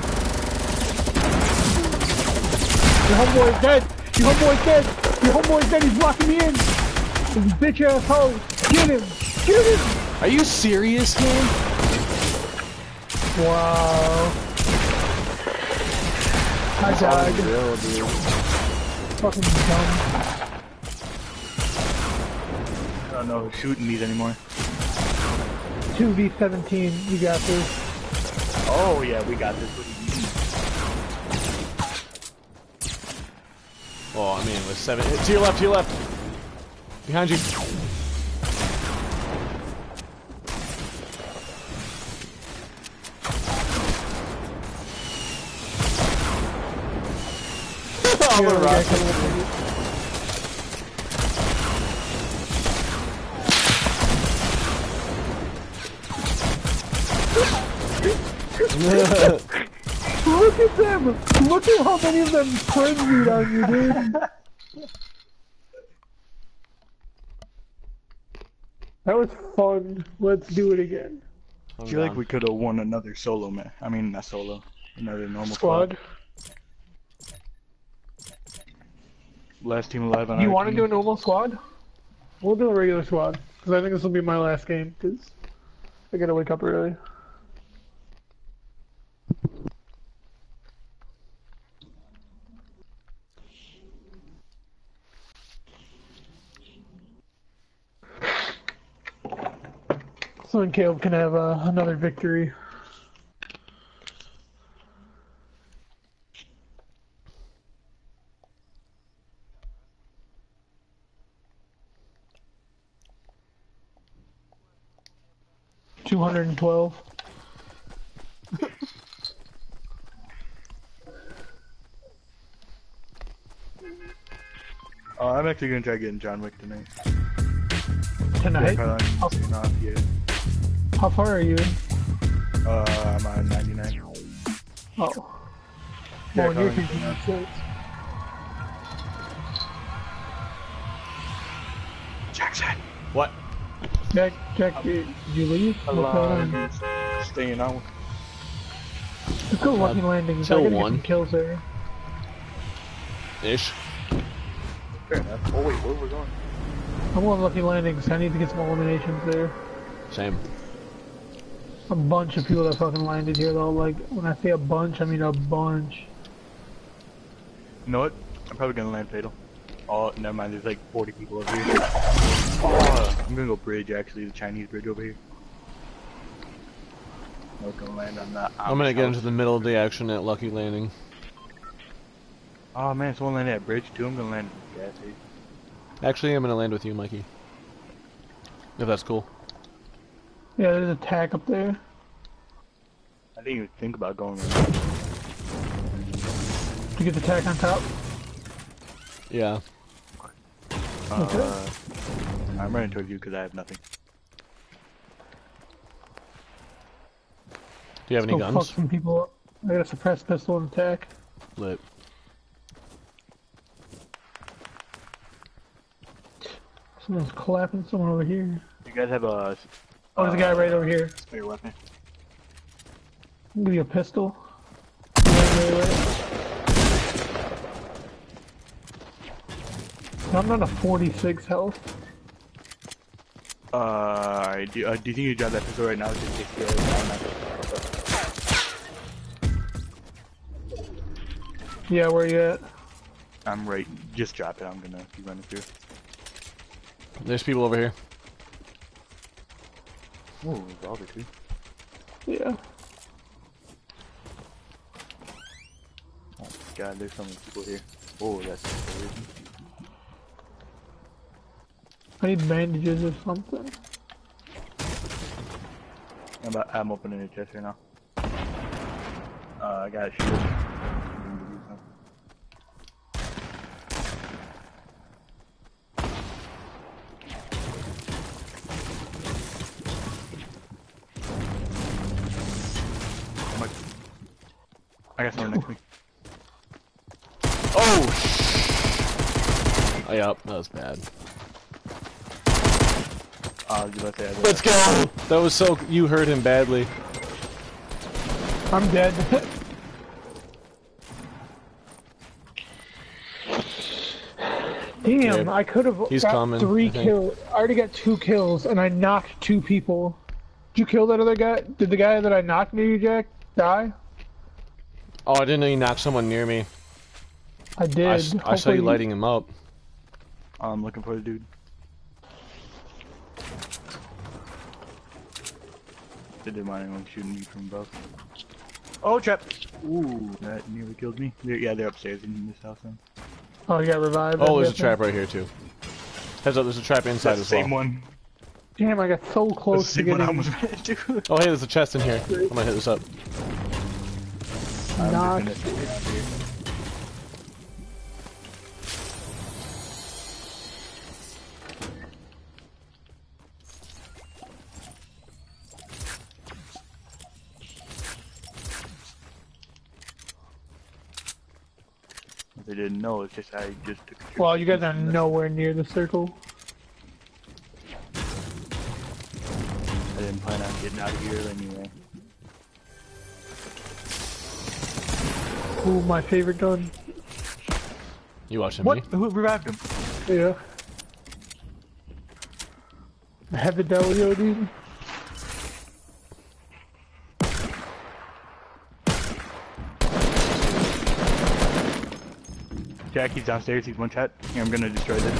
Your homeboy's dead. Your homeboy's dead. Your homeboy's dead. He's locking me in. This bitch ass hoe. Get him. Get him. Are you serious, man? Wow. I died. Real, dude. Fucking dumb. I don't know who's shooting these anymore. 2v17, you got this. Oh yeah, we got this. What do you mean? Oh, I mean, with seven. To your left, to your left. Behind you. All the we rockets. Look at them! Look at how many of them frenzied on you, dude! That was fun. Let's do it again. I feel like we could have won another solo man. I mean, not solo, another normal Squad. Last team alive on You want to do a normal squad? We'll do a regular squad. Because I think this will be my last game. Because I gotta wake up early. So then Caleb can have uh, another victory. Two hundred and twelve. Oh, I'm actually gonna try getting John Wick tonight. Tonight? Yeah, probably not, yeah. How far are you? Uh, I'm on 99. Oh. Yeah, Well, you're Colin. thinking that's it. Jackson. What? Jack, Jack, did you leave? What's going on? Hello. Staying on. Let's go Lucky Landings. I till gotta get some kills there. Ish. Fair enough. Oh wait, where we going? I'm going Lucky Landings. I need to get some eliminations there. Same. A bunch of people that fucking landed here though. Like, when I say a bunch, I mean a bunch. You know what? I'm probably gonna land fatal. Oh, never mind. There's like 40 people over here. Oh, I'm gonna go bridge actually, the Chinese bridge over here. I'm gonna land on that. I'm gonna get into the middle of the action at Lucky Landing. Oh man, someone landed at bridge too. I'm gonna land at the gas station. Actually, I'm gonna land with you, Mikey. If that's cool. Yeah, there's a tack up there. I didn't even think about going. There. Did you get the tack on top? Yeah. Uh, I'm running towards you because I have nothing. Do you have any Go guns? fuck some people up. I got a suppressed pistol and attack. Lit. Someone's clapping someone over here. You guys have a Oh, there's a guy right over here. spare weapon? I'll give you a pistol. Right, right, right. I'm not a 46 health. Uh, do, uh, do you think you drop that pistol right now? Just in case you go down? Yeah, where you at? I'm right. Just drop it. I'm gonna be running through. There's people over here. Ooh, revolver too. Yeah. Oh god, there's so many people here. Oh, that's crazy. I need bandages or something. I'm, about, I'm opening a chest right now. Uh, I got a shield. I'm something. How much? I got someone next to me. Oh! sh- Oh, yep, that was bad. I was about to say, I Let's go! That was so. You hurt him badly. I'm dead. Damn, Yeah. I could have He's got coming, three I kills. I already got two kills, and I knocked two people. Did you kill that other guy? Did the guy that I knocked near you, Jack, die? Oh, I didn't know you knocked someone near me. I did. I saw you lighting him up. I'm looking for the dude. They didn't mind anyone shooting you from above. Oh, trap! Ooh, that nearly killed me. They're, yeah, they're upstairs in this house now. Oh, you got revived. Oh, there's a trap right here too. Heads up, there's a trap inside That's the as same well. one. Damn, I got so That's close the to same one I getting almost. Oh, hey, there's a chest in here. I'm gonna hit this up. I'm They didn't know. It's just I just took. a Well, you guys are nowhere near the circle. I didn't plan on getting out of here anyway. Ooh, my favorite gun. You watching What? me? Who revived him? Yeah. I have the Delio, dude. Jack, he's downstairs. He's one shot. Here, I'm gonna destroy this.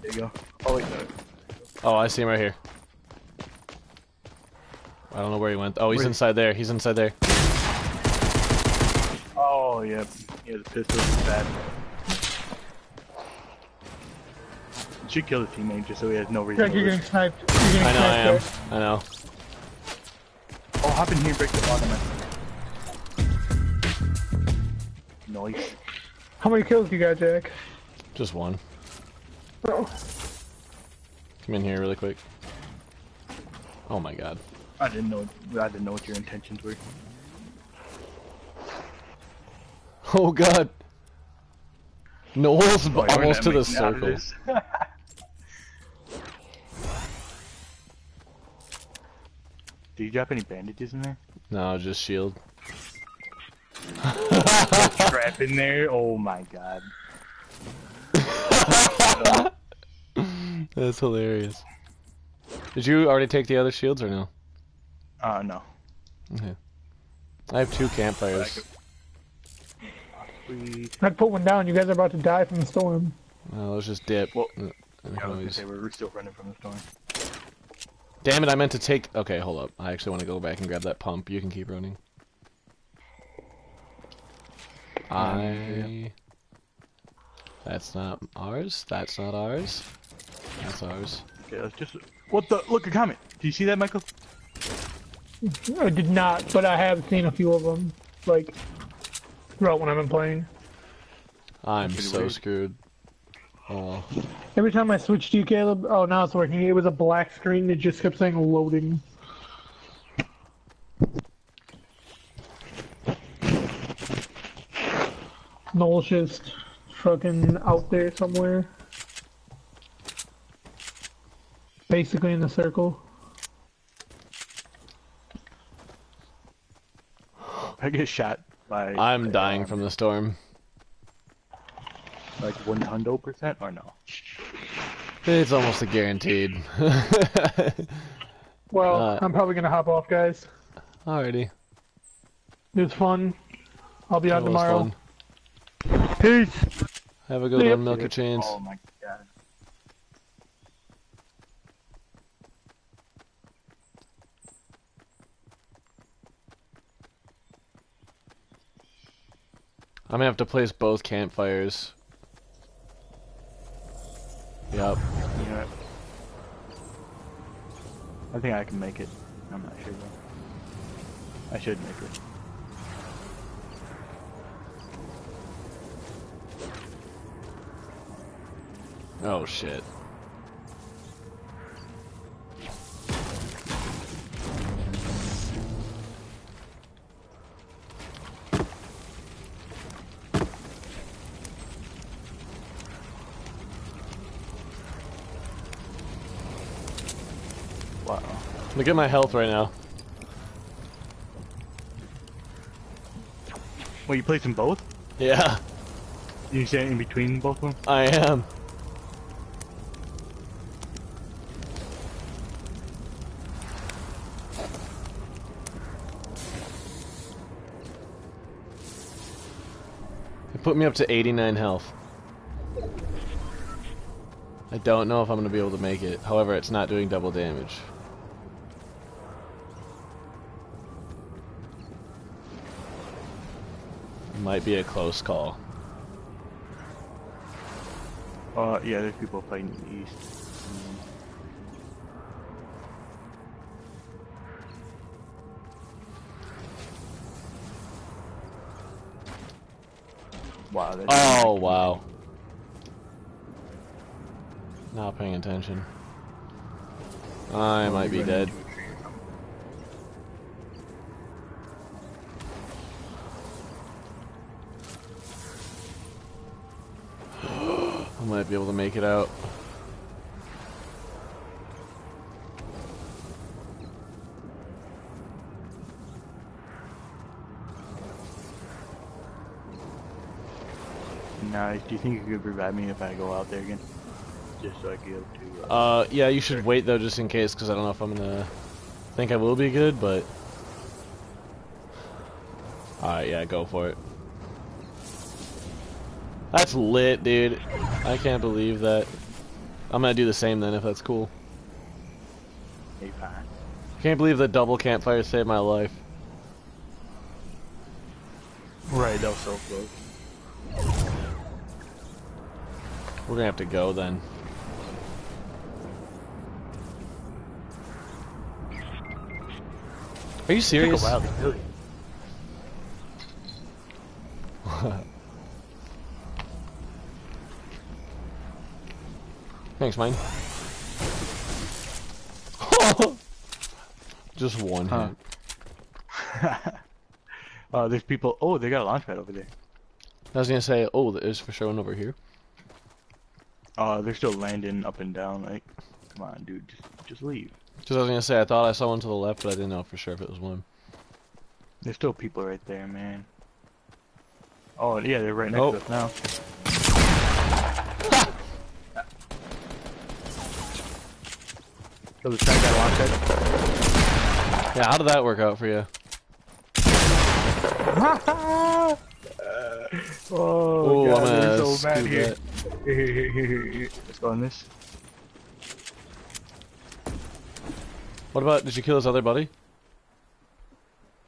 There you go. Oh wait, no. Oh, I see him right here. I don't know where he went. Oh, he's Where- inside there. He's inside there. Oh, yep. Yeah, the pistol is bad. You should kill the teammate just so he has no reason Jack, to you're getting sniped. You're getting I know I am. sniped I know. Oh, hop in here and break the bottom. Nice. How many kills you got, Jack? Just one. Oh. Come in here really quick. Oh my god. I didn't know. I didn't know what your intentions were. Oh god. Noel's Oh, almost to the making out circle. this. Did you drop any bandages in there? No, just shield. Trap in there? Oh my god. That's hilarious. Did you already take the other shields or no? Uh, no. Okay. I have two campfires. We, I'd put one down. You guys are about to die from the storm. Uh, let's just dip. Well, Uh, I was gonna say we're still running from the storm. Damn it, I meant to take. Okay, hold up. I actually want to go back and grab that pump. You can keep running. I. That's not ours. That's not ours. That's ours. Okay, let's just. What the? Look, a comment. Do you see that, Michael? I did not, but I have seen a few of them, like, throughout when I've been playing. I'm so weird. screwed. Oh, Every time I switch to you, Caleb, oh, now it's working. It was a black screen that just kept saying loading. Noel's just fucking out there somewhere. Basically in the circle. I get shot by. I'm dying from the storm. Like one hundo percent or no? It's almost a guaranteed. Well, Uh, I'm probably gonna hop off, guys. Alrighty. It was fun. I'll be on That was tomorrow. fun. Peace. Have a good See ya. one, Milky Chains. Oh my god. I'm gonna have to place both campfires. Yep. You know what? I think I can make it. I'm not sure though. I should make it. Oh shit. Wow. Look at my health right now. Well, you placed them both? Yeah, You stand in between both of them? I am. Put me up to 89 health. I don't know if I'm going to be able to make it. However, it's not doing double damage. Might be a close call. Uh, yeah, there's people fighting east. Wow. Oh, wow. Not paying attention. I might be dead. I might be able to make it out. Do you think you could revive me if I go out there again? Just so I can go to. Uh, Uh, yeah, you should wait though, just in case, because I don't know if I'm gonna think I will be good, but. Alright, yeah, go for it. That's lit, dude. I can't believe that. I'm gonna do the same then, if that's cool. hey, fine. Can't believe the double campfire saved my life. Right, that was so close. We're gonna have to go then. Are you serious? a while to kill you. Thanks, mine. Just one Huh. hit. uh, there's people. Oh, they got a launch pad over there. I was gonna say, oh, there's for sure one over here. Uh, they're still landing up and down. Like, come on, dude, just just leave. Just I was gonna say, I thought I saw one to the left, but I didn't know for sure if it was one. There's still people right there, man. Oh yeah, they're right next Oh. to us now. So the guy got a launch. Yeah, how did that work out for you? oh, Oh, God, I'm they're so mad here. Let's go on this. What about? Did you kill his other buddy?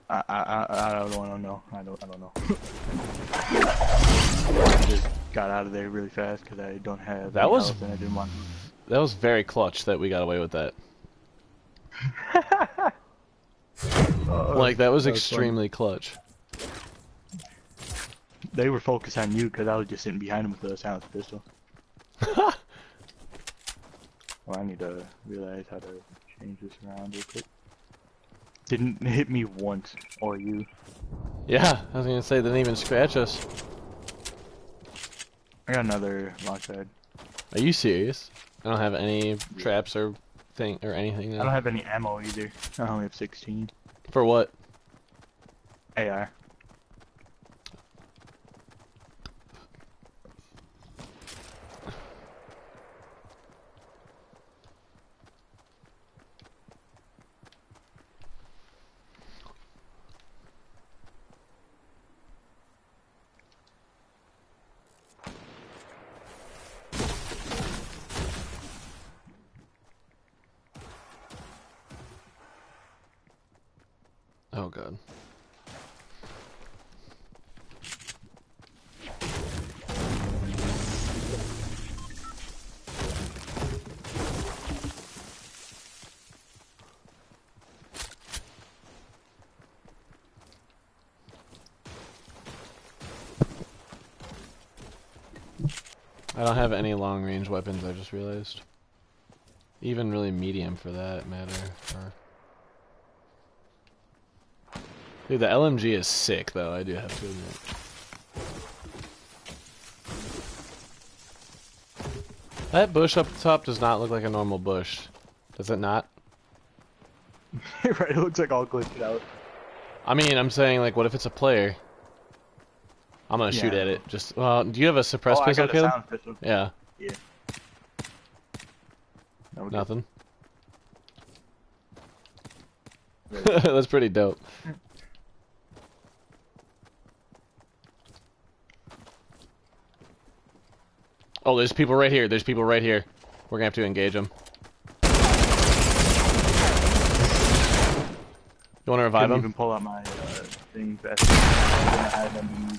I, I, I, I don't want to know. I don't, I don't know. I just got out of there really fast because I don't have. That was- and I didn't want. That was very clutch that we got away with that. Uh, Like that was that was extremely clutch. They were focused on you because I was just sitting behind them with a silenced pistol. Well, I need to realize how to change this around real quick. Didn't hit me once, or you. Yeah, I was gonna say they didn't even scratch us. I got another pad. Are you serious? I don't have any traps or thing or anything. I don't have any ammo either. I only have 16 For what? AR. Oh god. I don't have any long range weapons, I just realized. Even really medium for that matter. Or... Dude, the LMG is sick, though, I do have to admit. That bush up top does not look like a normal bush. Does it not? right, it looks like all glitched out. I mean, I'm saying, like, what if it's a player? I'm gonna shoot at it. Just, well, do you have a suppressed oh, pistol, Caleb? pistol. Yeah, No, we're nothing. That's pretty dope. Oh, there's people right here. There's people right here. We're gonna have to engage them. You want to revive Couldn't him? even pull out my uh, thing fast. I'm gonna have them-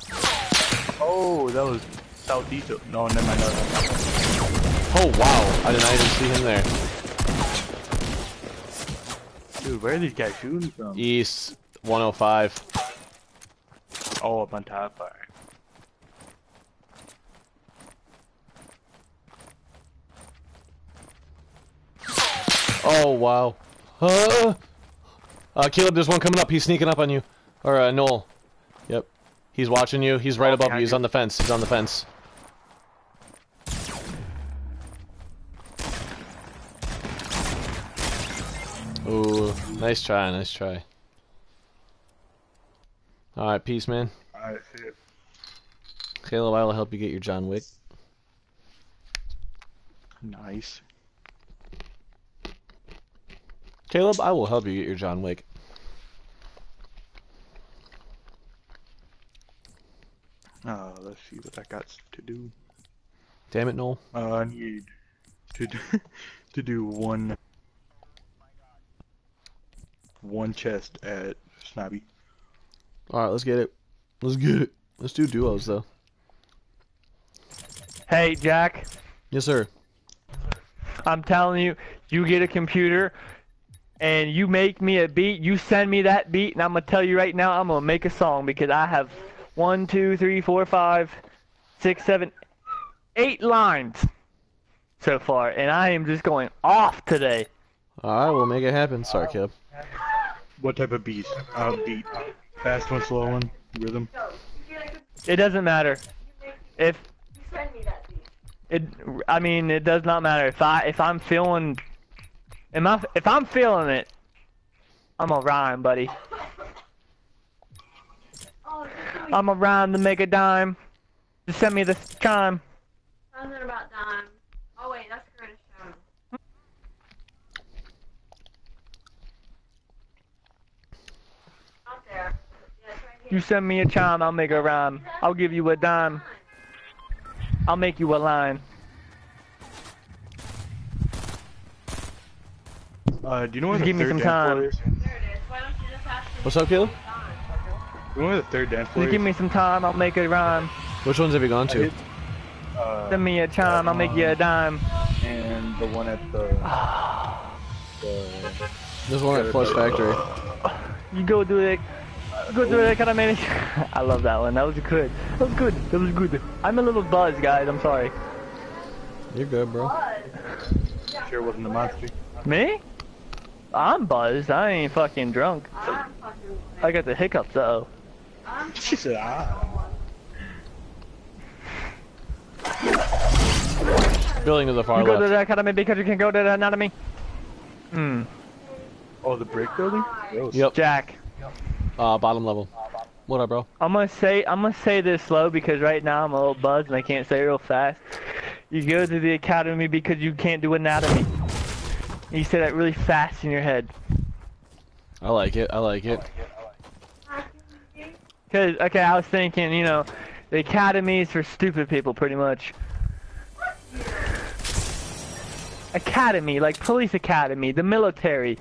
Oh, that was southeast. No, never mind. No, no, no. Oh wow! I did not even see him there. Dude, where are these guys shooting from? East 105. Oh, up on top. Alright. Oh wow. Uh, uh, Caleb, there's one coming up. He's sneaking up on you. Or uh, Noel. Yep. He's watching you. He's right Oh, above you. He's on the fence. He's on the fence. Ooh, nice try, nice try. Alright, peace, man. Alright, see. Caleb, I will help you get your John Wick. Nice. Caleb, I will help you get your John Wick. Uh, let's see what I got to do. Damn it, Noel. Uh, I need to do, to do one one chest at Snobby. Alright, let's get it. Let's get it. Let's do duos, though. Hey, Jack. Yes, sir. I'm telling you, you get a computer and you make me a beat, you send me that beat, and I'm gonna tell you right now, I'm gonna make a song because I have one, two, three, four, five, six, seven, eight lines so far, and I am just going off today. Alright, we'll make it happen. Sorry, Caleb. What type of beat? Uh, beat. Fast one, slow one, rhythm. It doesn't matter if You send me that beat. it. I mean, it does not matter if I if I'm feeling, am I if I'm feeling it, I'm a rhyme, buddy. Oh, I'm a rhyme to make a dime. Just send me the chime. something about dime. Oh wait, that's Curtis Jones. Out there. Yeah, it's right You send me a chime, I'll make a rhyme. I'll give you a dime. I'll make you a line. Uh, do you know where Just the give me third some time. is? There it is. Why don't you just ask What's up, Caleb? Dime? You know where the third dance floor Just give me some time, I'll make a rhyme. Which ones have you gone to? is? Uh, Send me a chime, I'll make you a dime. and the one at the. the There's one at Flush Factory. You go do it. Go do it, kind of man. I love that one. That was good. That was good. That was good. I'm a little buzzed, guys. I'm sorry. You're good, bro. sure wasn't the monster. Me? I'm buzzed. I ain't fucking drunk. I got the hiccups though. I'm She said, ah. Building to the far You go to the academy because you can go to the anatomy. Hmm. Oh, the brick building? Gross. Yep. Jack, Uh, bottom level. What up, bro? I'm gonna say I'm gonna say this slow because right now I'm a little buzzed and I can't say it real fast. You go to the academy because you can't do anatomy. You say that really fast in your head. I like it. I like it. Cause okay, I was thinking, you know, the academy is for stupid people, pretty much. Academy, like police academy, the military.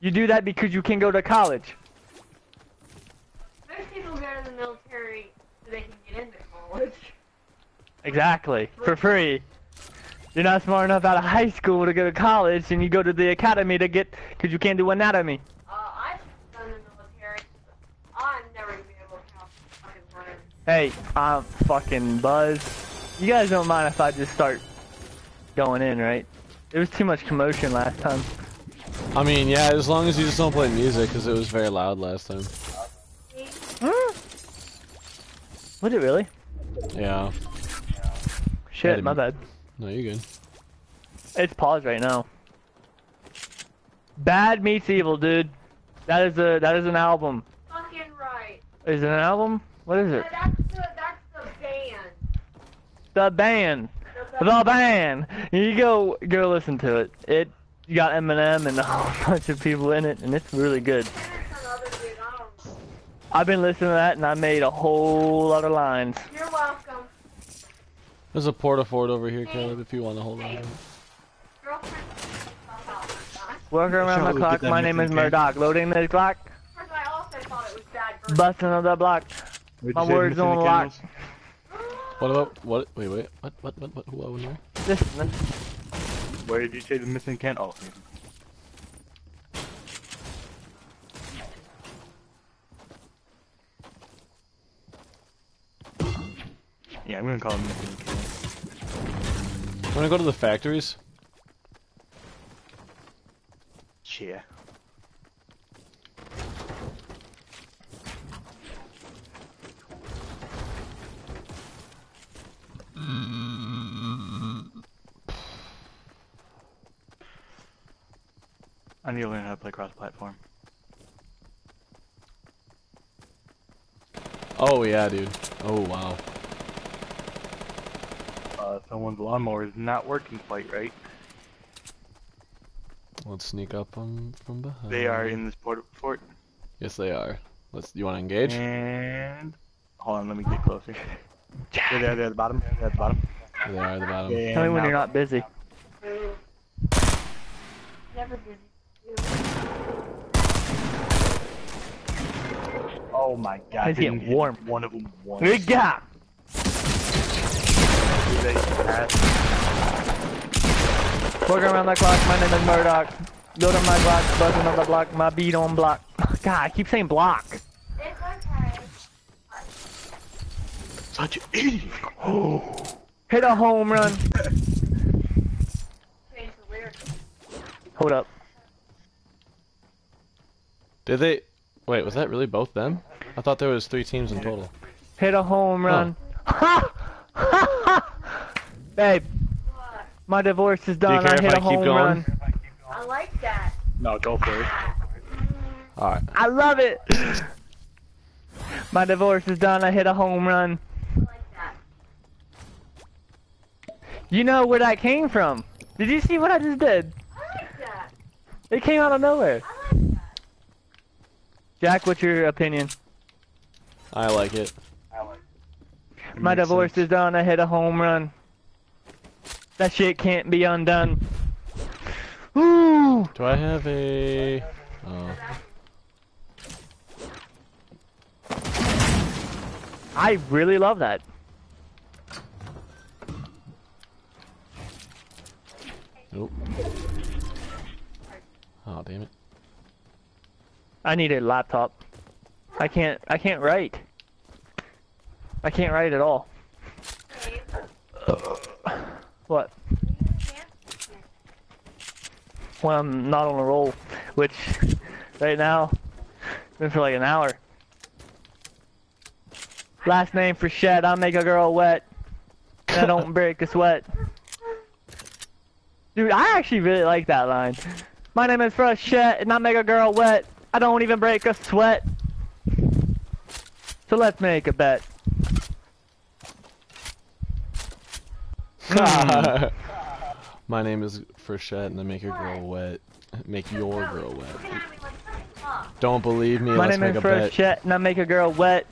You do that because you can go to college. Most people go to the military so they can get into college. Exactly, for free. You're not smart enough out of high school to go to college, and you go to the academy to get, because you can't do anatomy. Uh, I've done the military. I'm never gonna be able to count fucking learn. Hey, I'm fucking buzzed. You guys don't mind if I just start going in, right? There was too much commotion last time. I mean, yeah, as long as you just don't play music, because it was very loud last time. Hmm? Was it really? Yeah. Shit, my bad. No, you're good. It's paused right now. Bad meets evil, dude. That is a that is an album. Fucking right. Is it an album? What is it? Yeah, that's the that's the band. The band. The, The band. You go go listen to it. It got Eminem and a whole bunch of people in it, and it's really good. There's some other dude, I don't- I've been listening to that, and I made a whole lot of lines. You're welcome. There's a porta fort over here, Caleb, if you want to hold on. Girlfriend. Work around the clock. My name is missing Murdoch. Loading the clock. Because I also thought it was bad for Busting on the block. My words on the lock. Candles? What about what? Wait, wait. What? What? What? What? Who? What? Where? Listen, Where did you say the missing can? Oh. Yeah, I'm gonna call him missing can. Wanna go to the factories? Yeah. I need to learn how to play cross-platform. Oh yeah, dude. Oh wow. Uh, someone's lawnmower is not working quite right. Let's sneak up on from behind. They are in this porta fort, Yes, they are. Let's. You want to engage? and hold on, let me get closer. They're there, they're at the bottom. They're at the bottom. They are at the bottom. And tell me when you're not busy. Never busy. Oh my god! It's getting didn't warm. One of them once. Good God. They passed. Work around the clock. My name is Murdoch. Load on my block. Busting on the block. My beat on block. God, I keep saying block. Such an idiot. Hit a home run. Change the lyrics. Hold up. Did they? Wait, was that really both them? I thought there was three teams in total. Hit a home run. Ha! Ha! Ha! Babe, What? my divorce is Do you done. care I if hit I a home going? run. I like that. No, go for it. All right. I love it. My divorce is done. I hit a home run. I like that. You know where that came from? Did you see what I just did? I like that. It came out of nowhere. I like that. Jack, what's your opinion? I like it. I like it My divorce sense. is done. I hit a home run. That shit can't be undone. Ooh! Do I have a? Oh. I really love that. Oh damn it. I need a laptop. I can't. I can't write. I can't write at all. What? When I'm not on a roll, which right now been for like an hour. Last name Frechette. I make a girl wet. I don't break a sweat. Dude, I actually really like that line. My name is Frechette, and I make a girl wet. I don't even break a sweat. So let's make a bet. My name is Frechette, and I make your girl wet. Make your girl wet. Looking at me like, what the fuck? Don't believe me? My Let's name make is a. Frechette, and I make a girl wet.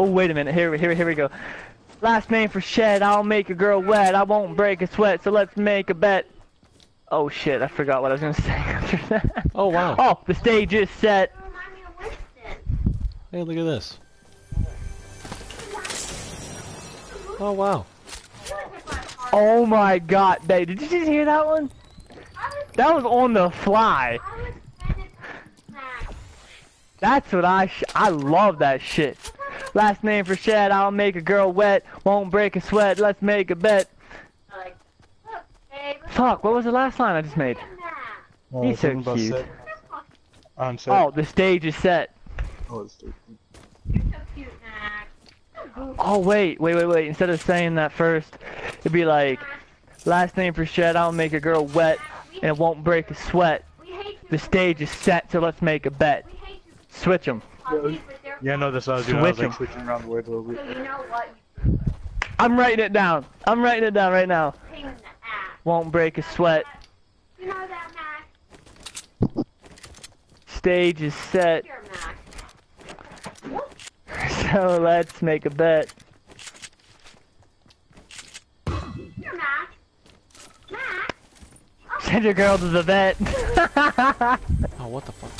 Oh, wait a minute. Here, here, here we go. Last name Frechette. I'll make a girl wet. I won't break a sweat. So let's make a bet. Oh shit! I forgot what I was gonna say after that. Oh wow. Oh, the stage is set. You remind me of Winston. Hey, look at this. Oh wow. You wanna take my heart? Oh my god, babe! Did you just hear that one? That was on the fly. I was spending snacks. That's what I sh I love that shit. Last name Frechette. I'll make a girl wet. Won't break a sweat. Let's make a bet. Like, look, babe, look Fuck! What was the last line I just made? Oh, He's so cute. set- On set. Oh, the stage is set. Oh, it's You're so cute, Max. Oh wait, wait, wait, wait. Instead of saying that first, it'd be like, last name Frechette. I'll make a girl wet, and it won't break a sweat. We hate you. The stage is set, so let's make a bet. We hate you. Switch them. They're yeah, no, that's what I was doing. I was like switching around the words a little bit. So you know what? I'm writing it down. I'm writing it down right now. Won't break a sweat. You know that, Max. Stage is set. So let's make a bet. Oh. Send your girl to the vet. oh, what the fuck?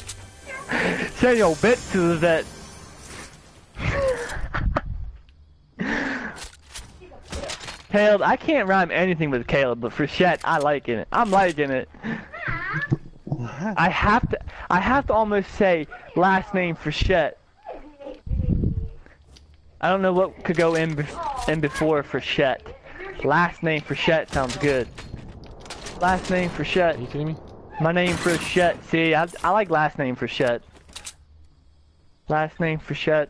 Send your bitch to the vet. Caleb, I can't rhyme anything with Caleb, but Frechette, I like it. I'm liking it. I have to, I have to almost say last name Frechette. I don't know what could go in, in before Frechette. Last name Frechette sounds good. Last name Are Frechette. you kidding me? My name Frechette. See, I, I like last name Frechette. Last name. I love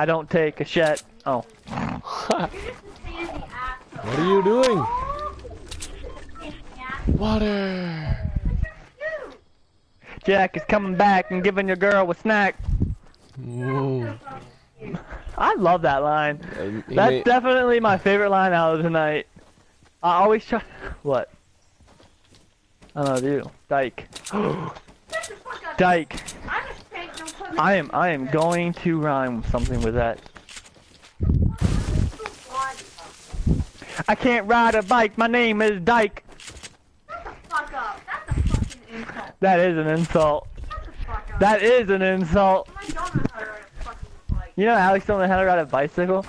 I don't take a shit. Oh. what. You're just a sandy asshole. are you doing? Water. Jack is coming back and giving your girl a snack. Ooh. I love that line. Uh, That's made- definitely my favorite line out of the night. I always try. What? I don't know, you. Dyke. Shut the fuck up. Dyke. I just take no put me I am. I am going to rhyme something with that. I can't ride a bike. My name is Dyke. Shut the fuck up. That's a fucking insult. That is an insult. Shut the fuck up. That is an insult. I don't know how to ride a fucking bike. You know Alex don't know how to ride a bicycle?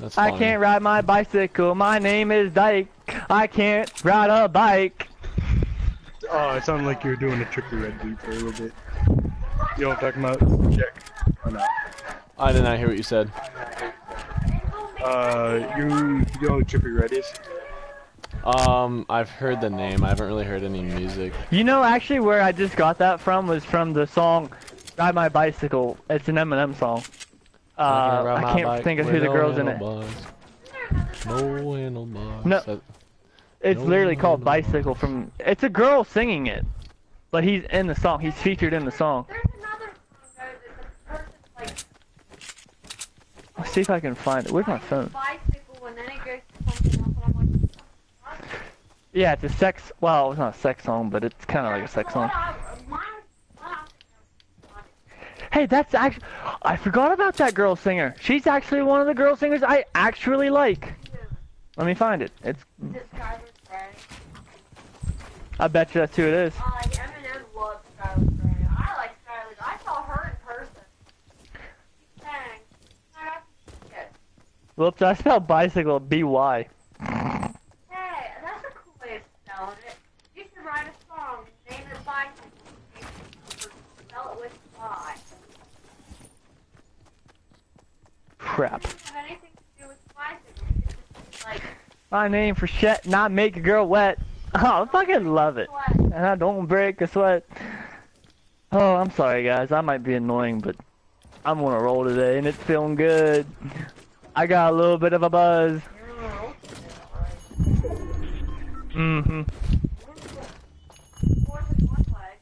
That's I funny. can't ride my bicycle. My name is Dyke. I can't ride a bike. Oh, it sounded like you were doing a Trippie Redd beat for a little bit. You know what I'm talking about? Jack. Or not? I did not hear what you said. Uh, you, you know who Trippie Redd is? Um, I've heard the name. I haven't really heard any music. You know, actually, where I just got that from was from the song "Ride My Bicycle." It's an Eminem song. Uh, ride I can't bike think of with who the girl's in it. handlebars. No handlebars. No. That- It's No, literally called no. "Bicycle." From it's a girl singing it, but he's in the song. He's featured in the song. There's song though that the person's like Let's see if I can find it. Where's my phone? like? Yeah, it's a sex. Well, it's not a sex song, but it's kind of like a sex song. Hey, that's actually. I forgot about that girl singer. She's actually one of the girl singers I actually like. Let me find it. It's. I bet you that's who it is. Uh, Eminem loves Grey. I like Skylar. I saw her in person. Dang. I got Whoops, I spelled bicycle B Y. Hey, that's a cool way of spelling it. You should write a song name it bicycle. Spell it with Y. Crap. Doesn't have anything to do with bicycle. It's just like My name for shit, not make a girl wet. Oh, I fucking love it. And I don't break a sweat. Oh, I'm sorry guys. I might be annoying, but I'm on a roll today and it's feeling good. I got a little bit of a buzz. Mm-hmm. Fourth is one way.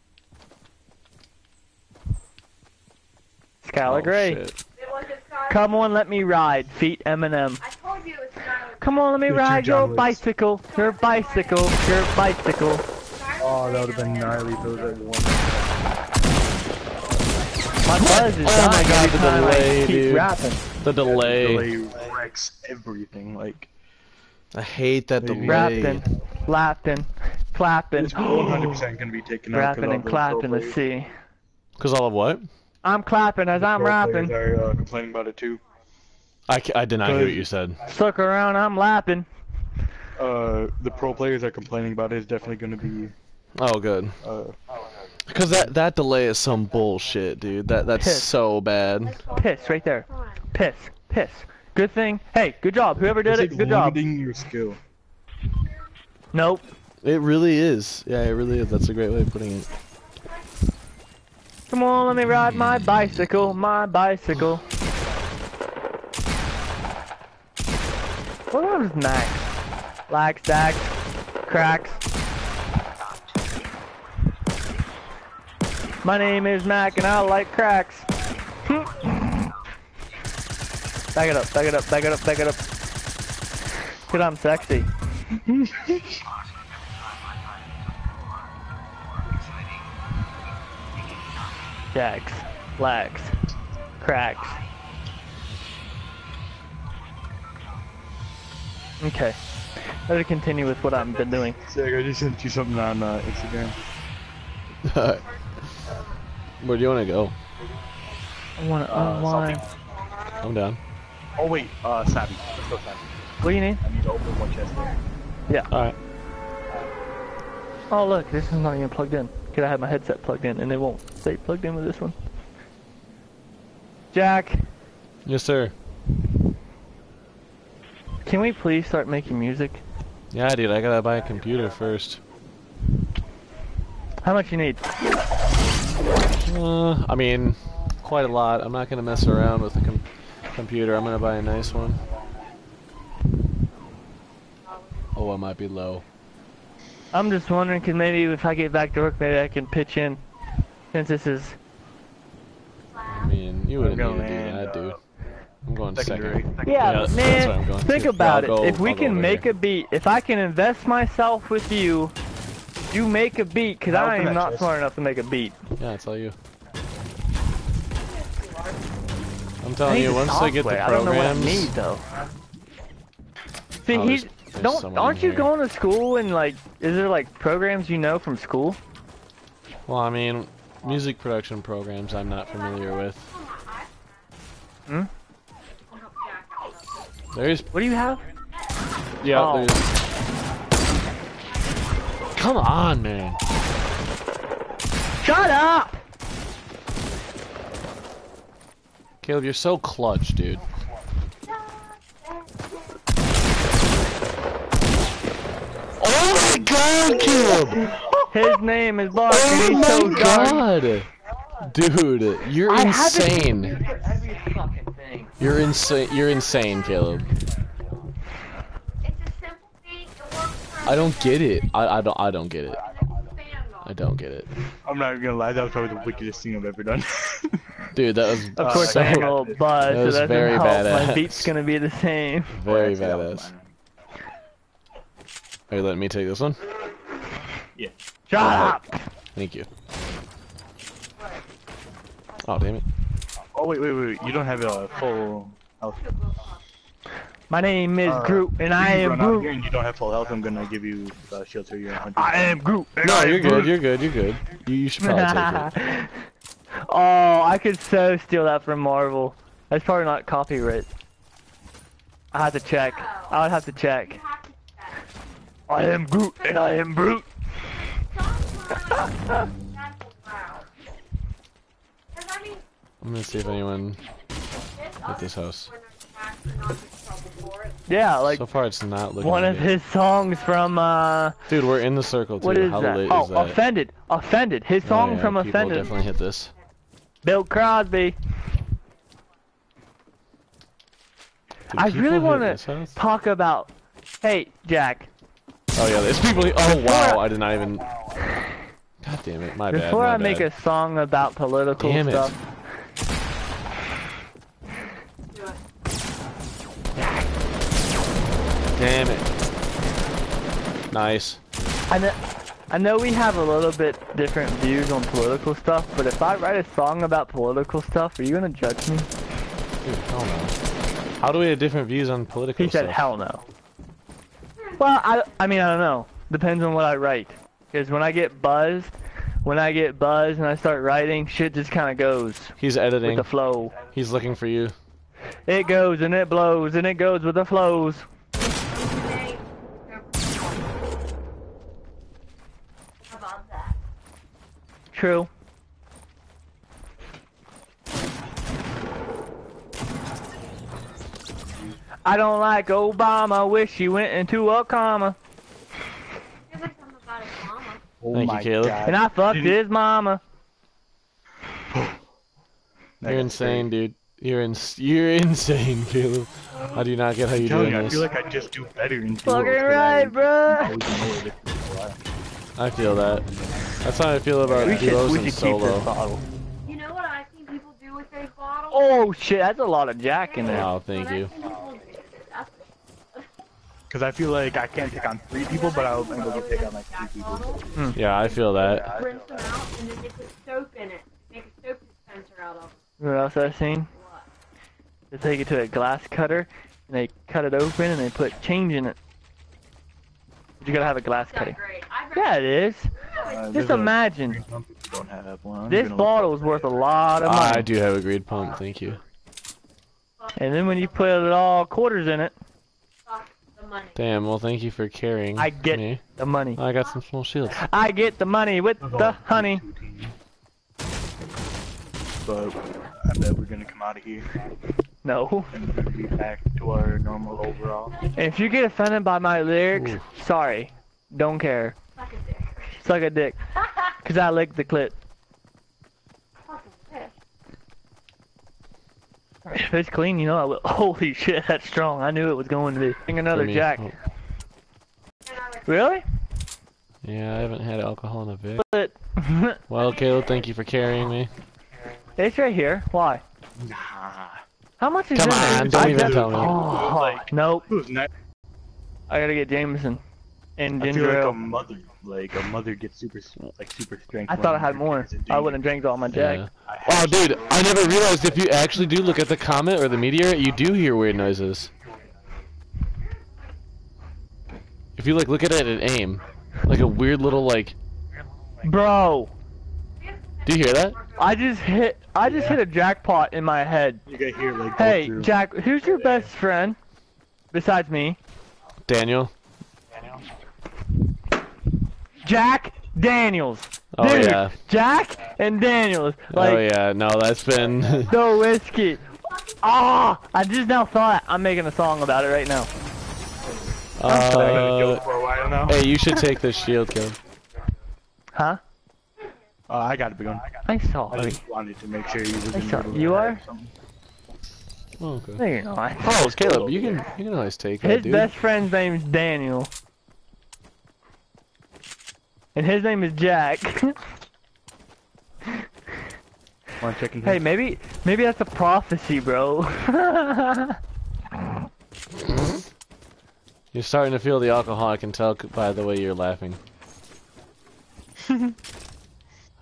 Skylar Oh, Grey. shit. It was a Skylar. Come on, let me ride. Feet Eminem. I told you it was Skylar. Come on, let me You're too ride your bicycle. Your bicycle. Your bicycle. Oh, that would have been gnarly if it was at one. My buzz is Oh my God, the time I delay, keep dude. rapping. The delay. The Delay wrecks everything. Like, I hate that Maybe. delay. Rapping, laughing, clapping. it's 100% gonna be taken out. 'cause rapping and clapping. pro Let's see. Cause all of what? I'm clapping as I'm rapping. Are uh, complaining about it too. I, I did not hear what you said. Stuck around, I'm lapping. Uh, the pro players are complaining about it. Is definitely gonna be. Oh, good. Uh, Cause that that delay is some bullshit, dude. That that's Piss. so bad. Piss right there. Piss. Piss. Good thing. Hey, good job. Whoever did it's it, good job. limiting your skill. Nope. It really is. Yeah, it really is. That's a great way of putting it. Come on, let me ride my bicycle. My bicycle. What was Max? Lax, dax, cracks. My name is Mac and I like cracks. back it up, back it up, back it up, back it up. Cause I'm sexy. Jacks, lags, cracks. Okay. Better continue with what I've been doing. Sick, I just sent you something on uh, Instagram. Where do you want to go? I want to Uh, unwind. I'm down. Oh wait, uh, Savvy. Let's go Savvy. What do you need? I need to open one chest there. Yeah. Alright. Oh look, this is not even plugged in. Could I have my headset plugged in and it won't stay plugged in with this one? Jack, Yes, sir. can we please start making music? Yeah, dude, I gotta buy a computer first. How much you need? Uh, I mean, quite a lot. I'm not gonna mess around with the com computer. I'm gonna buy a nice one. Oh, I might be low. I'm just wondering, cause maybe if I get back to work, maybe I can pitch in. Since this is, I mean, you wouldn't need to do in, that, uh, dude. I'm going Secondary. second. yeah, Yeah, that's- that's I'm man, going think to. about Yeah, I'll it. go- if we I'll can make here. a beat, if I can invest myself with you, you make a beat, cause I'll I am not chest. smart enough to make a beat. Yeah, it's all you. I'm telling you, the once I get the software. I don't know what I need though. See, Oh, he's there's- there's don't someone aren't you here. going to school and like is there like programs you know from school? well, I mean, music production programs I'm not familiar with. Hmm? There's, What do you have? yeah, Oh. there's. Come on, man. Shut up! Caleb, you're so clutch, dude. Oh my god, Caleb! His name is Bark oh and Oh he's so my dark. god! Dude, you're I insane. Every fucking thing. You're insane. You're insane, Caleb. I don't get it. I, I don't. I don't get it. I don't get it, I'm not even gonna lie, that was probably the wickedest thing I've ever done. dude. That was Of Uh, course, so I am a little buzzed, that was that doesn't very help. badass. My beat's gonna be the same. very Actually, that badass. mine. Are you letting me take this one? Yeah. Shut up! Thank you. Oh damn it! Oh wait, wait, wait, you don't have a full health. My name is Uh, Groot, and I am run Groot. and you don't have full health, I'm gonna give you uh, shield so you're 100. I am Groot. No, I you're good. Groot. You're good. You're good. You, you should probably take it. oh, I could so steal that from Marvel. That's probably not copyright. I have to check. I would have to check. I am Groot, and I am Groot. I'm gonna see if anyone at this house. Yeah, like so far, it's not looking. one like of his songs from uh, Dude, we're in the circle too. what is How that? Oh, that? offended, offended. His Oh, song yeah, from people Offended. definitely hit this. Bill Crosby. I really wanna- Talk about. Hey, Jack. Oh yeah, there's people. Oh Before wow, I- did not even. God damn it, my bad. Before I make a song about political Damn it. Damn it. Nice. I know, I know we have a little bit different views on political stuff, but if I write a song about political stuff, are you gonna judge me? Dude, hell no. How do we have different views on political stuff? He said, hell no. Well, I, I mean, I don't know. Depends on what I write. Because when I get buzzed, when I get buzzed and I start writing, shit just kind of goes He's with editing. the flow. He's looking for you. It goes and it blows and it goes with the flows. How about that? True. I don't like Obama. I wish he went into a comma. Feels like something about his mama. Oh Thank you, my Caleb. God. And I fucked Did his mama. You're insane, dude. You're in. You're insane, Caleb. I do you not get how you're telling doing you, I this. feel like I just do better in duos. Fucking 'cause right, I bruh. always know where different people are. I feel that. That's how I feel about We should, we and should keep this solo. bottle. You know what I've seen people do with those bottles? Oh shit, that's a lot of Jack in there. Wow, thank you. seen people do- that's- Cause I feel like I can't take on three people, but I'll be able to take on like Jack three people. bottles, hmm. Yeah, I feel that. rinse them out, and then they put soap in it. Make a soap dispenser out of them. You know what else I've seen? What? They take it to a glass cutter and they cut it open and they put change in it. You gotta have a glass cutting. Yeah, it is. Uh, Just imagine. green pump if you don't have one. This bottle up is worth a lot of money. I do have a greed pump, thank you. And then when you put it all quarters in it, the money. Damn, well thank you for carrying I get- me. the money. I got some small shields. I get the money with the honey. But I bet we're gonna come out of here No. and we're gonna be back to our normal overall. And if you get offended by my lyrics, Ooh. sorry. Don't care. Fuck a dick. Suck a dick. Cause I licked the clip. If it's clean, you know I will. Holy shit, that's strong. I knew it was going to be. Bring another jack. Oh, And I like, Really? yeah, I haven't had alcohol in a bit. But Well, Caleb, thank you for carrying me. it's right here. Why? Nah. How much is Come in there? on, don't I even tell me. Oh, nope. It was nice. I gotta get Jameson and ginger I feel ginger like a mother, like a mother gets super, like super strength. I thought I had more. I wouldn't drink all my jack. Yeah. I Oh, dude, I never realized if you actually do look at the comet or the meteor, you do hear weird noises. If you like look at it at aim, like a weird little like. Bro, Do you hear that? I just hit. I just hit a jackpot in my head. You get here like Hey, through. Jack, who's your best friend besides me? Daniel. Daniel. Jack Daniels. Oh Dude, yeah. Jack and Daniels. Like oh yeah. No, that's been. the whiskey. Ah, I just now thought I'm making a song about it right now. I've been a uh, joke for a while now. hey, you should take this shield, Caleb. Huh? Uh, I got it, big one. I saw. I just wanted to make sure you was in saw- the you are? something. Oh, okay. No, you're not. Oh, Caleb, you can you can always take it, His dude. best friend's name's Daniel. And his name is Jack. One second. hey, maybe maybe that's a prophecy, bro. You're starting to feel the alcohol. I can tell by the way you're laughing.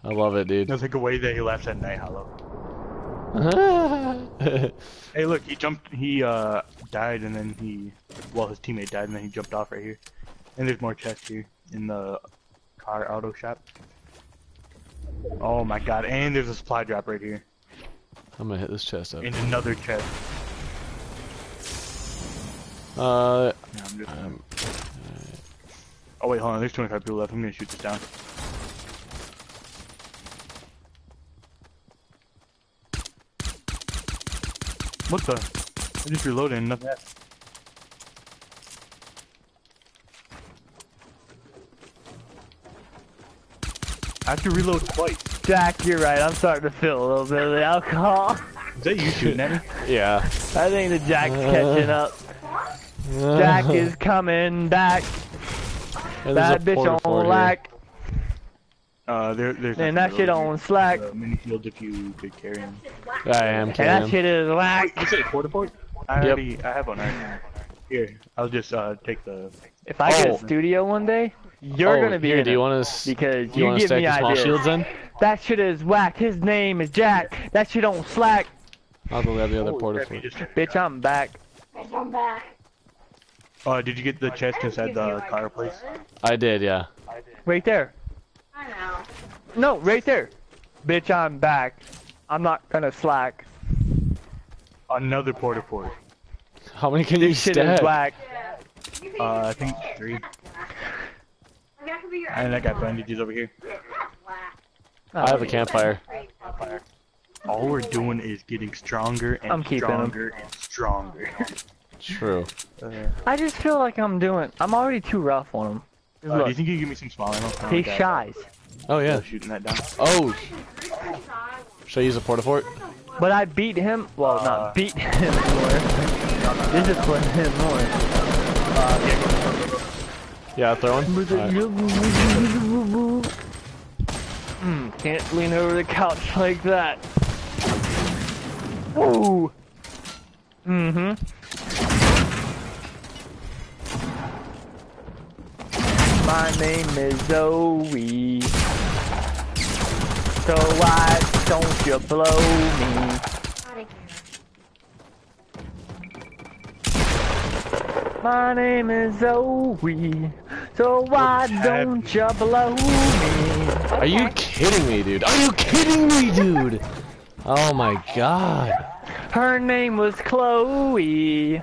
I love it, dude. There's like a way that he left at night hollow. Hey, look, he jumped. He uh died, and then he, well, his teammate died, and then he jumped off right here. And there's more chests here in the car auto shop. Oh my god! And there's a supply drop right here, I'm gonna hit this chest up. and another chest. Uh, Yeah, I'm just- um, oh wait, hold on. There's 25 people left. I'm gonna shoot this down. What the? I just reloaded and nothing. I have to reload twice. Jack, you're right. I'm starting to feel a little bit of the alcohol. Is that you shooting at me? yeah. I think the Jack's catching up. Jack is coming back. Hey, there's Bad bitch porta on fort here. lack. Uh, there, there's. And nothing that shit on slack. Uh, mini shields if you could carry them. I am And that kidding. shit is whack. You said porta fort? I Yep. already, I have one already. Here, I'll just uh take the. If I get Oh. a studio one day, you're oh, gonna be here. in Do it. you want to? because you you, want to give stack me small ideas. shields in? That shit is whack. His name is Jack. That shit on slack. I'll go grab the other Holy porta crap, you fort. just- Bitch, I'm back. Bitch, I'm back. Uh, did you get the chest inside the car place? I did, yeah. Right there. I know. No, right there. Bitch, I'm back. I'm not gonna slack. Another porta fort. How many can you This shit is stack? whack. You Uh, I think three. Like, that could be your And I got bandages over here. Whack. I have a campfire. All we're doing is getting stronger and I'm keeping 'em. stronger and stronger. True. Uh, I just feel like I'm doing. I'm already too rough on him. Uh, do Look, you think you can give me some small ammo? I he don't got- shies. Oh yeah. Shooting that down. Oh, should I use a porta fort? But I beat him. Well, Uh, not beat him more. Discipline him more. Uh, yeah, go, go, go, go. Yeah, throw one. Alright. Mm, can't lean over the couch like that. Whoa. Mm-hmm. My name is Zoe. So why don't you blow me? My name is Zoe. So why don't you blow me? Are you kidding me, dude? Are you kidding me, dude? Oh my god. Her name was Chloe.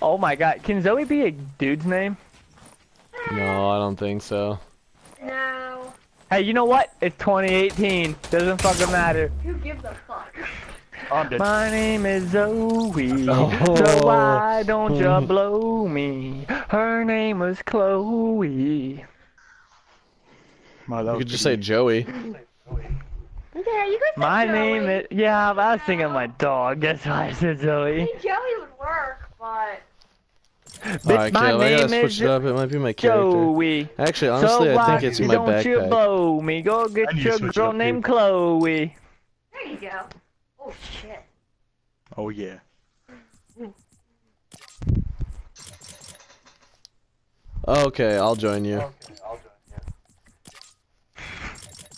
Oh my god, can Zoe be a dude's name? No, I don't think so. No. Hey, you know what? It's 2018. Doesn't fucking matter. Who gives a fuck? I'm dead. My name is Zoe. Oh. So why don't you blow me? Her name was Chloe. My, that You could just say Joey. Yeah, you could say My Joey. name is yeah. I was thinking my dog. That's why I said Zoe. I Zoe. think Joey would work, but Bitch, Alright, my Caleb, I gotta name switch is it up. It might be my character. Joey. Actually, honestly, so I why think it's my don't you backpack. blow me? Go get your switch girl up, named. Chloe. there you go. Oh shit. Oh yeah. Okay, I'll join you.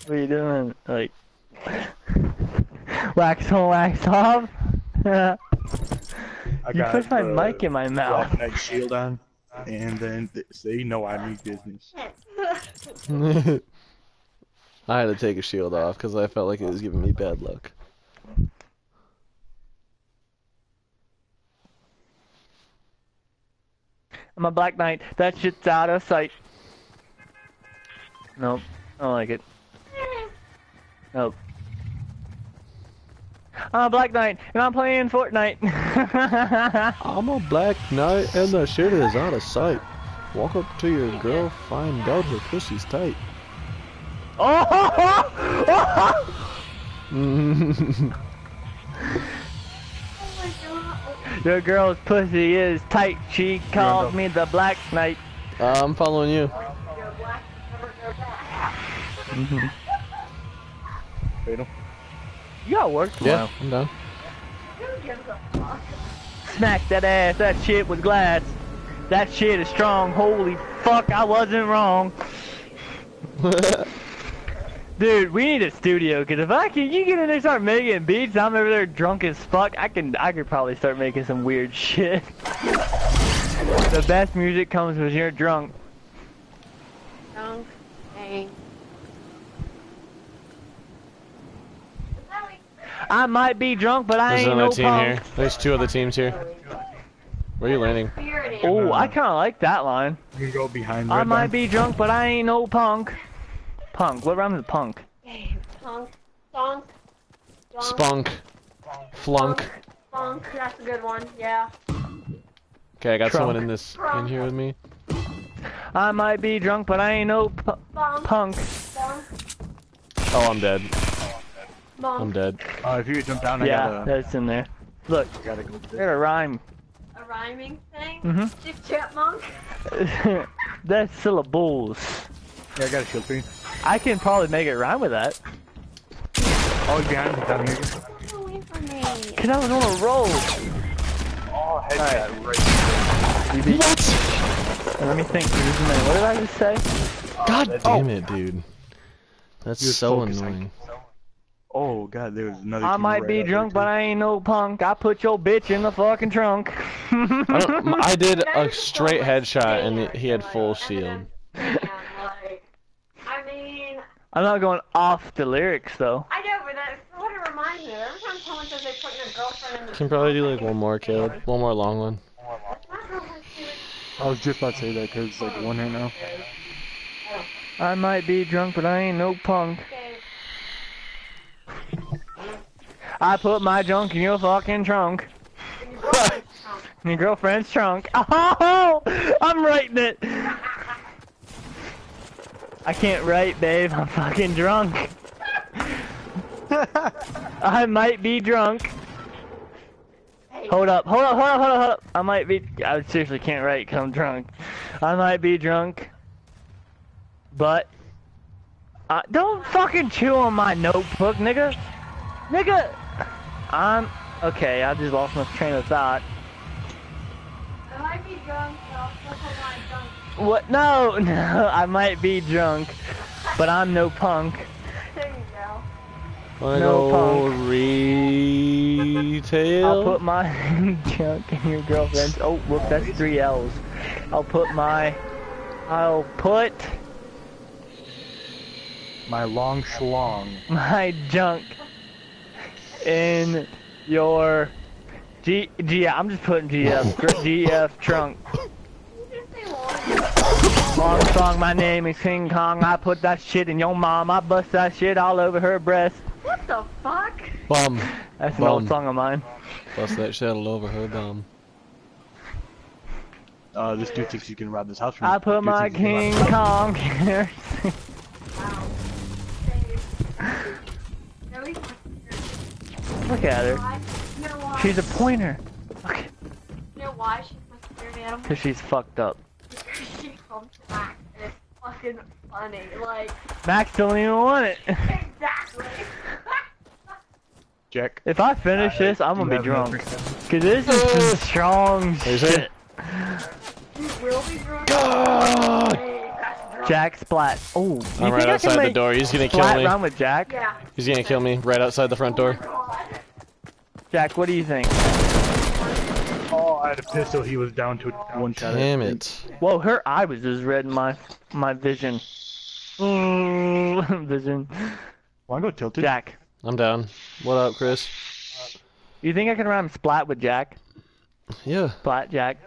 What are you doing? Like wax on, wax off? I you got put my the mic in my mouth. Black Knight shield on, and then th- they know I mean business. I had to take a shield off because I felt like it was giving me bad luck. I'm a Black Knight. That shit's out of sight. Nope. I don't like it. Nope. I'm a Black Knight, and I'm playing Fortnite. I'm a black knight and the shit is out of sight. Walk up to your girl, find out her pussy's tight. oh! I'm Oh my god. Your girl's pussy is tight. She called me the Black Knight. Uh I'm following you. Go black, never go back. Fatal. You got work tomorrow. Yeah, I'm done. Who gives a fuck? Smack that ass. That shit was glass. That shit is strong. Holy fuck, I wasn't wrong. Dude, we need a studio, cause if I can, you get in there start making beats, I'm over there drunk as fuck, I can, I could probably start making some weird shit. the best music comes when you're drunk. Don't hang. Is that like I might be drunk, but I There's ain't another no team punk. here. There's two other teams here. Where are you landing? Oh, I kinda like that line. You can go behind. I might Line. be drunk, but I ain't no punk. Punk, what rhymes with punk? Hey, Punk. Donk. Donk. Spunk. Flunk. Spunk. That's a good one. Yeah. Okay, I got someone in this in here with me. I might be drunk, but I ain't no pu- Bonk. punk. Bonk. Oh, I'm dead. Bonk. I'm dead. Uh, if you jump down, I Yeah, gotta, that's in there. Look, gotta go. I got a rhyme. A rhyming thing? Mm-hmm. Chick chipmunk? That's syllables. Yeah, I got a shield for you. I can probably make it rhyme with that. Oh, he's behind me, down here. Get away from me. Cause I was on a roll. Oh, headshot right. You beat- Let me think. Just. What did I just say? God damn it, dude. That's so focusing. annoying. Oh god, there was another. I might right be out drunk, but I ain't no punk. I put your bitch in the fucking trunk. I, I did a is so straight headshot and he had full like, shield. Eminem. Like, I mean, I'm not going off the lyrics though. I know, but that's what it reminds me. Every time someone says they put their girlfriend in the Can probably do like one more, Caleb. One more long one. My girlfriend, she was I was just about to say that because it's like one right now. I might be drunk, but I ain't no punk. I put my junk in your fucking trunk. In your girlfriend's trunk. Oh, I'm writing it. I can't write, babe. I'm fucking drunk. I might be drunk. Hold up, hold up, hold up, hold up, hold up. I might be. I seriously can't write because I'm drunk. I might be drunk. But. Uh, don't fucking chew on my notebook, nigga. Nigga. I'm. Okay, I just lost my train of thought. I might be drunk, so I'll still drunk. What? No, no, I might be drunk. But I'm no punk. There you go. Wanna No go punk. retail? I'll put my junk in your girlfriend's. Oh, whoop, that's three L's. I'll put my I'll put My long schlong. my junk in your G G. I'm just putting GF gr- GF trunk. Armstrong, my name is King Kong. I put that shit in your mom. I bust that shit all over her breast. What the fuck? Bum. That's an old song of mine. Bust that shit all over her bum. Uh, this dude thinks you can rob this house from I put my thinks he can King rob this house. Kong here. No, he's my Look at her. why? You know why? She's a pointer. Okay. You know why she's my spirit animal? Cause she's fucked up. Because she comes back and it's fucking funny. Like, Max don't even want it. exactly. Jack. If I finish uh, this, I'm gonna be drunk. Cause this is some strong Is it? shit. you will be drunk. God! Hey, that's drunk. Jack Splat. Oh, you I'm right outside the door. He's gonna kill me. run with Jack? Yeah. He's gonna kill me right outside the front door. Jack, what do you think? Oh, I had a pistol. He was down to one shot. Damn it. Whoa, her eye was just red in my my vision. Mm, vision. Wanna go tilted? Jack, I'm down. What up, Chris? you think I can rhyme Splat with Jack? Yeah, Splat Jack.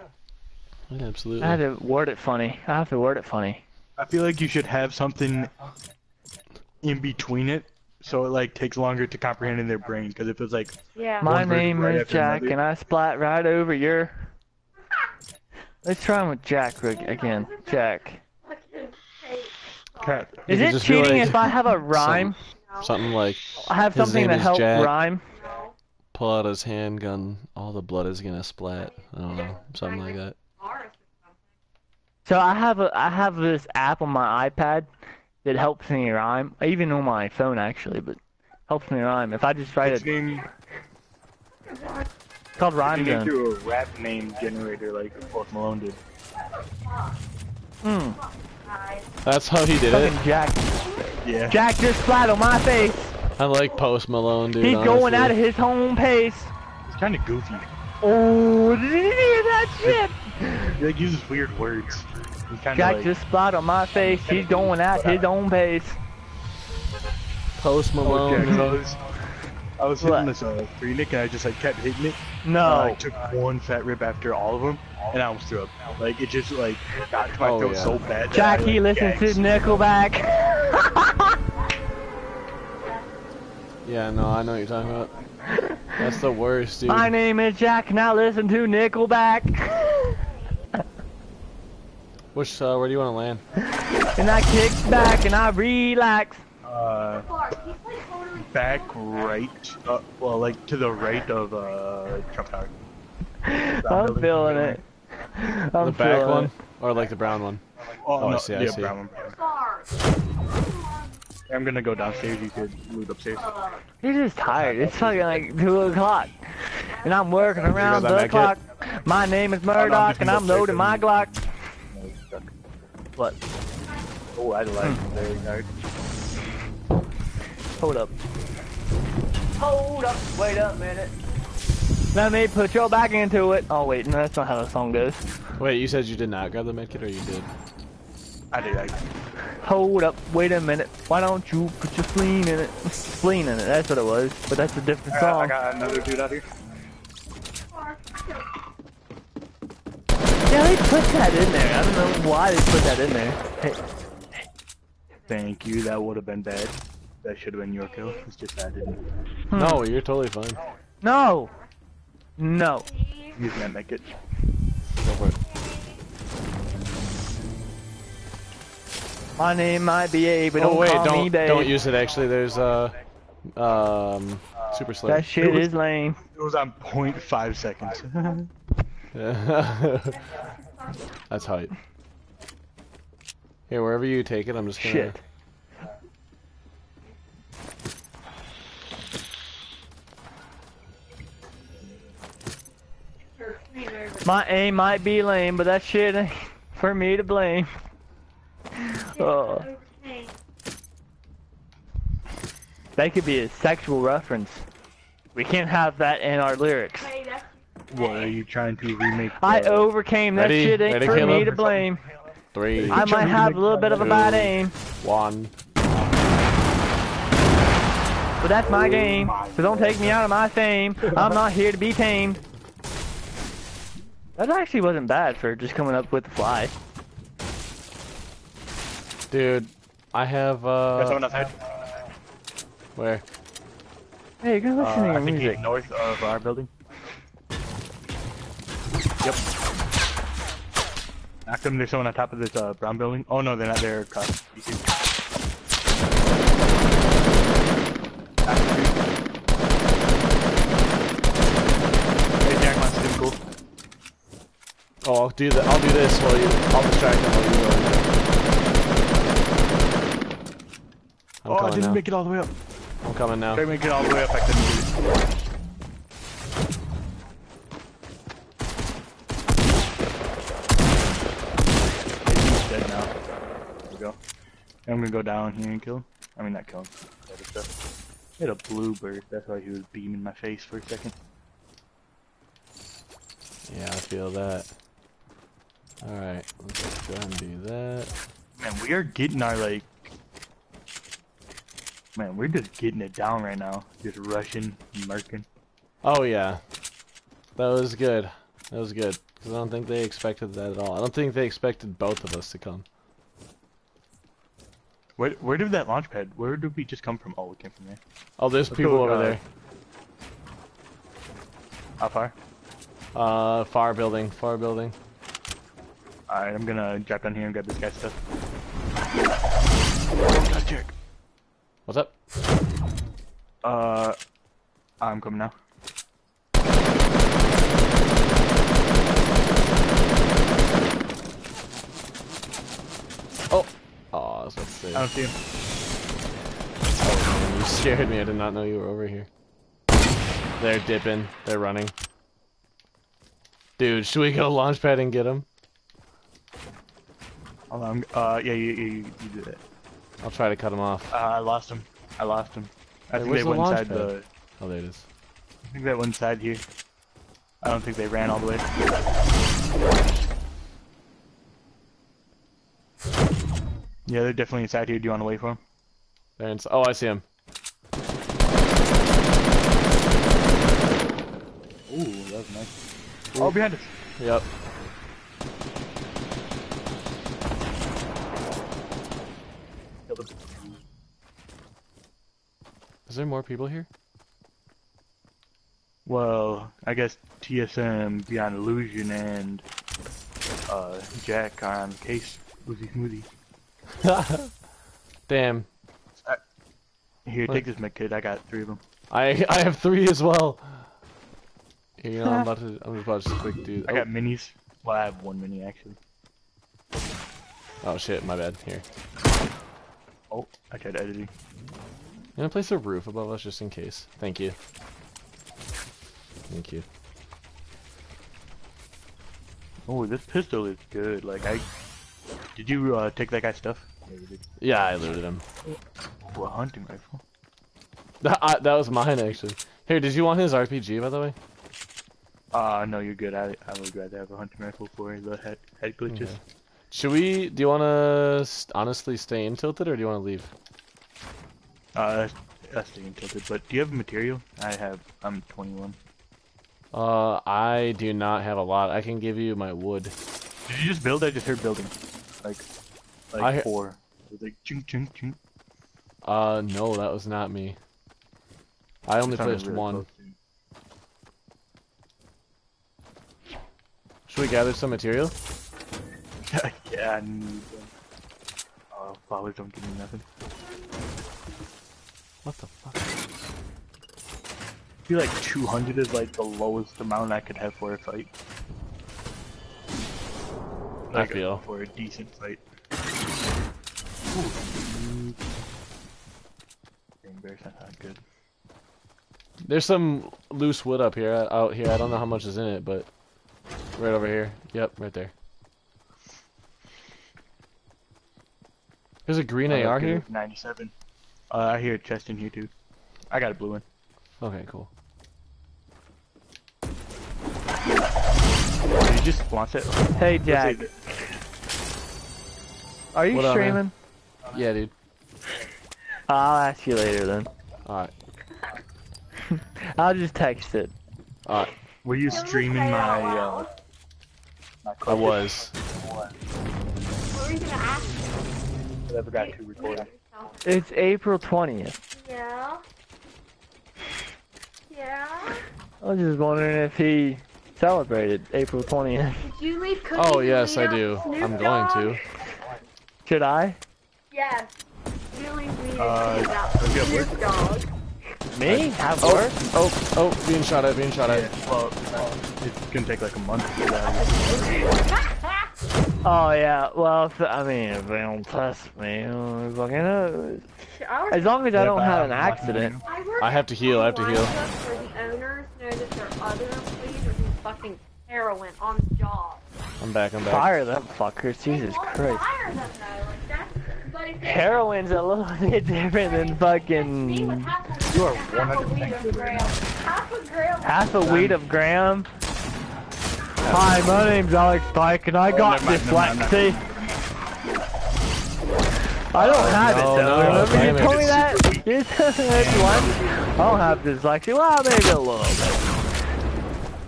yeah absolutely. I had to word it funny. I have to word it funny. I feel like you should have something in between it, so it like takes longer to comprehend in their brain. Because if it's like, Yeah. My name right is Jack, another. and I splat right over your. Let's try him with Jack again. Jack. Fucking cat, Is it cheating like if I have a rhyme? Something like I have something to help Jack. rhyme. Pull out his handgun, all the blood is gonna splat. I don't know, something like that. Ours or something. So I have a I have this app on my iPad that helps me rhyme. Even on my phone actually, but helps me rhyme. If I just write it's it, named, it's called Rhyme it's named Gun. a rap name generator like Post Malone did. Hmm. That's how he did it. Fucking Jack. Yeah. Jack just splat on my face. I like Post Malone, dude. He's going honestly. of his home pace. It's kind of goofy. Oh, did you hear that shit? He like uses weird words. He's kind of Jack like, just splat on my face. He's going at his own pace. Post Malone. Jack, I was, I was What? hitting this uh, three Nick and I just like kept hitting it. No. And I like, took one fat rip after all of them, and I almost threw up. Like it just like got to my Oh, throat yeah. so bad. that Jack, he like, listens to gagged. Nickelback. Yeah, no, I know what you're talking about. That's the worst, dude. My name is Jack, now listen to Nickelback. Which, uh, where do you want to land? and I kick back and I relax. Uh, Clark, he's like totally. back right, uh, well, like to the right of uh Trump Tower. I'm feeling it. I'm the back feeling one? it. Or like the brown one? Oh, Oh, I no, see, I yeah, see. brown one. Stars. I'm gonna go downstairs. You could loot upstairs. You're just tired. It's fucking like 2 o'clock. And I'm working around that the med clock. My name is Oh, no, I'm Murdoch and I'm loading my upstairs Glock. What? Oh, I like hmm. very hard. Hold up. Hold up. Wait a minute. Let me put your back into it. Oh wait, no, that's not how the song goes. Wait, you said you did not grab the medkit, or you did? I did. I, Hold up. Wait a minute. Why don't you put your spleen in it? Spleen in it. That's what it was. But that's a different I song. got another dude out here. Clark. Yeah, they put that in there. I don't know why they put that in there. Hey, Thank you. That would have been bad. That should have been your kill. It's just I didn't hmm. No, you're totally fine. No. No. You can't make it. Go for it. My name might be A, but oh don't wait, call me don't babe. don't use it. Actually, there's uh, um, super slow. That shit It was- is lame. It was on 0.5 seconds. That's hype. Hey, wherever you take it, I'm just gonna. Shit. My aim might be lame, but that shit ain't for me to blame. Oh, that could be a sexual reference. We can't have that in our lyrics. Hey, that's what are you trying to remake? I overcame that Ready? shit ain't Ready, for me to blame. Three, I might have a little bit of a bad aim, one. but that's my game. So don't take me out of my fame. I'm not here to be tamed. That actually wasn't bad for just coming up with the fly. Dude, I have, Got uh, someone outside. where? Hey, you're gonna Uh, listen to I your think music. he's north of our building. Yep. Knocked him. There's someone on top of this uh, brown building. Oh no, they're not there. Across. You see? Hey, Jack wants to cool. Oh, I'll do that. I'll do this while you. I'll distract him while you go. I'm oh, I coming didn't now. make it all the way up. I'm coming now. Tried to make it all the way up. I couldn't do it. He's dead now. There we go. I'm gonna go down here and kill him. I mean, not kill him. Other stuff. He had a blue bird. That's why he was beaming my face for a second. Yeah, I feel that. Alright, let's go ahead and do that. Man, we are getting our like. Man, we're just getting it down right now. Just rushing, murking. Oh, yeah. That was good. That was good. Because I don't think they expected that at all. I don't think they expected both of us to come. Where where did that launch pad? Where did we just come from? Oh, we came from there. Oh, there's Let's people go, over uh, there. How far? Uh, far building, far building. Alright, I'm gonna drop down here and grab this guy's stuff. God, jerk. What's up? Uh, I'm coming now. Oh! I was about to say. I don't see him. Oh, you scared me. I did not know you were over here. They're dipping. They're running. Dude, should we go launch pad and get him? Hold on. Uh, yeah, you, you, you do that. I'll try to cut him off. Uh, I lost him. I lost him. I Hey, think they the went inside pad? the. Oh, there it is. I think they went inside here. I don't think they ran all the way. Yeah, they're definitely inside here. Do you want to wait for them? They're ins- oh, I see him. Ooh, that was nice. Oh, behind us. Yep. Is there more people here? Well, I guess TSM, Beyond Illusion, and uh, Jack are on case. UziSmoothiee. Damn. Here, What? take this med kit. I got three of them. I I have three as well. Here, you know, I'm about to I'm about to quick do. I got minis. Well, I have one mini actually. Oh, oh shit, my bad. Here. Oh, I tried editing. You gonna place a roof above us just in case? Thank you. Thank you. Oh, this pistol is good. Like I, did you uh, take that guy's stuff? Yeah, you did. Yeah, I looted him. A hunting rifle. That, I, that was mine actually. Here, did you want his RPG by the way? Uh, no, you're good. I I would rather have a hunting rifle for the head head glitches. Okay. Should we? Do you want to honestly stay in tilted or do you want to leave? Uh, that's, that's staying tilted. But do you have material? I have. I'm 21. Uh, I do not have a lot. I can give you my wood. Did you just build? I just heard building. Like, like I four. It like ching ching ching. Uh, no, that was not me. I only placed really one. Should we gather some material? yeah, I need them. Oh, flowers don't give me nothing. What the fuck? I feel like 200 is like the lowest amount I could have for a fight. I Like, feel. For a decent fight. Green bear's not good. There's some loose wood up here, out here. I don't know how much is in it, but right over here. Yep, right there. There's a green Uh, AR here. 97. Uh, I hear a chest in here too. I got a blue one. Okay, cool. Did you just launch it? Hey Let's Jack, save it. Are you What up, streaming? Yeah, dude. I'll ask you later then. Alright. I'll just text it. Alright. Were you streaming my, uh, my I was. What were you gonna ask? I forgot to record it. It's April 20th. Yeah. Yeah. I was just wondering if he celebrated April 20th. Did you leave cookies? Oh, yes, I do. Snoop I'm going to. Should I? Yes. You leave weed Uh, about does he have work? Snoop Dogg. Me? Have Oh, work? oh, oh, being shot at, being shot at. Well, it's gonna take like a month to get out of here. Oh yeah. Well, if, I mean, if they don't test me, fucking, uh, as long as I don't have an accident. I, have to heal, I have to heal. Where the owners know that their other employees are fucking heroin on the job. I'm back, I'm back. Fire them fuckers, Jesus Christ. Fire them though. Like that's. But if they Heroin's a little bit different than fucking half a- You are half a weed of gram. Half a gram. half a weed of gram. Hi, my name's Alex Pike, and I oh, got never mind, never mind, never dyslexia. I don't have no, it though. no, Remember damn you it. told me that? You said that. I don't have dyslexia. Well, maybe a little bit.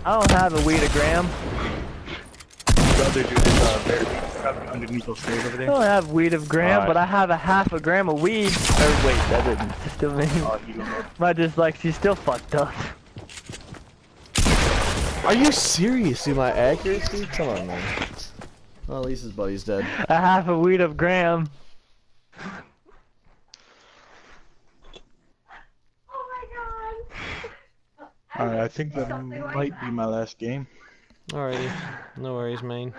I don't have a weed of gram. The other dude is uh, very underneath those stairs over I don't have weed of gram, Alright. but I have a half a gram of weed. Or wait, that didn't still mean Oh, you don't know. my dyslexia's still fucked up. Are you serious, dude? My accuracy? Come on, man. Well, at least his buddy's dead. A half a weed of gram. Oh my god. Alright, I think that might be my last game. Alrighty. No worries, man.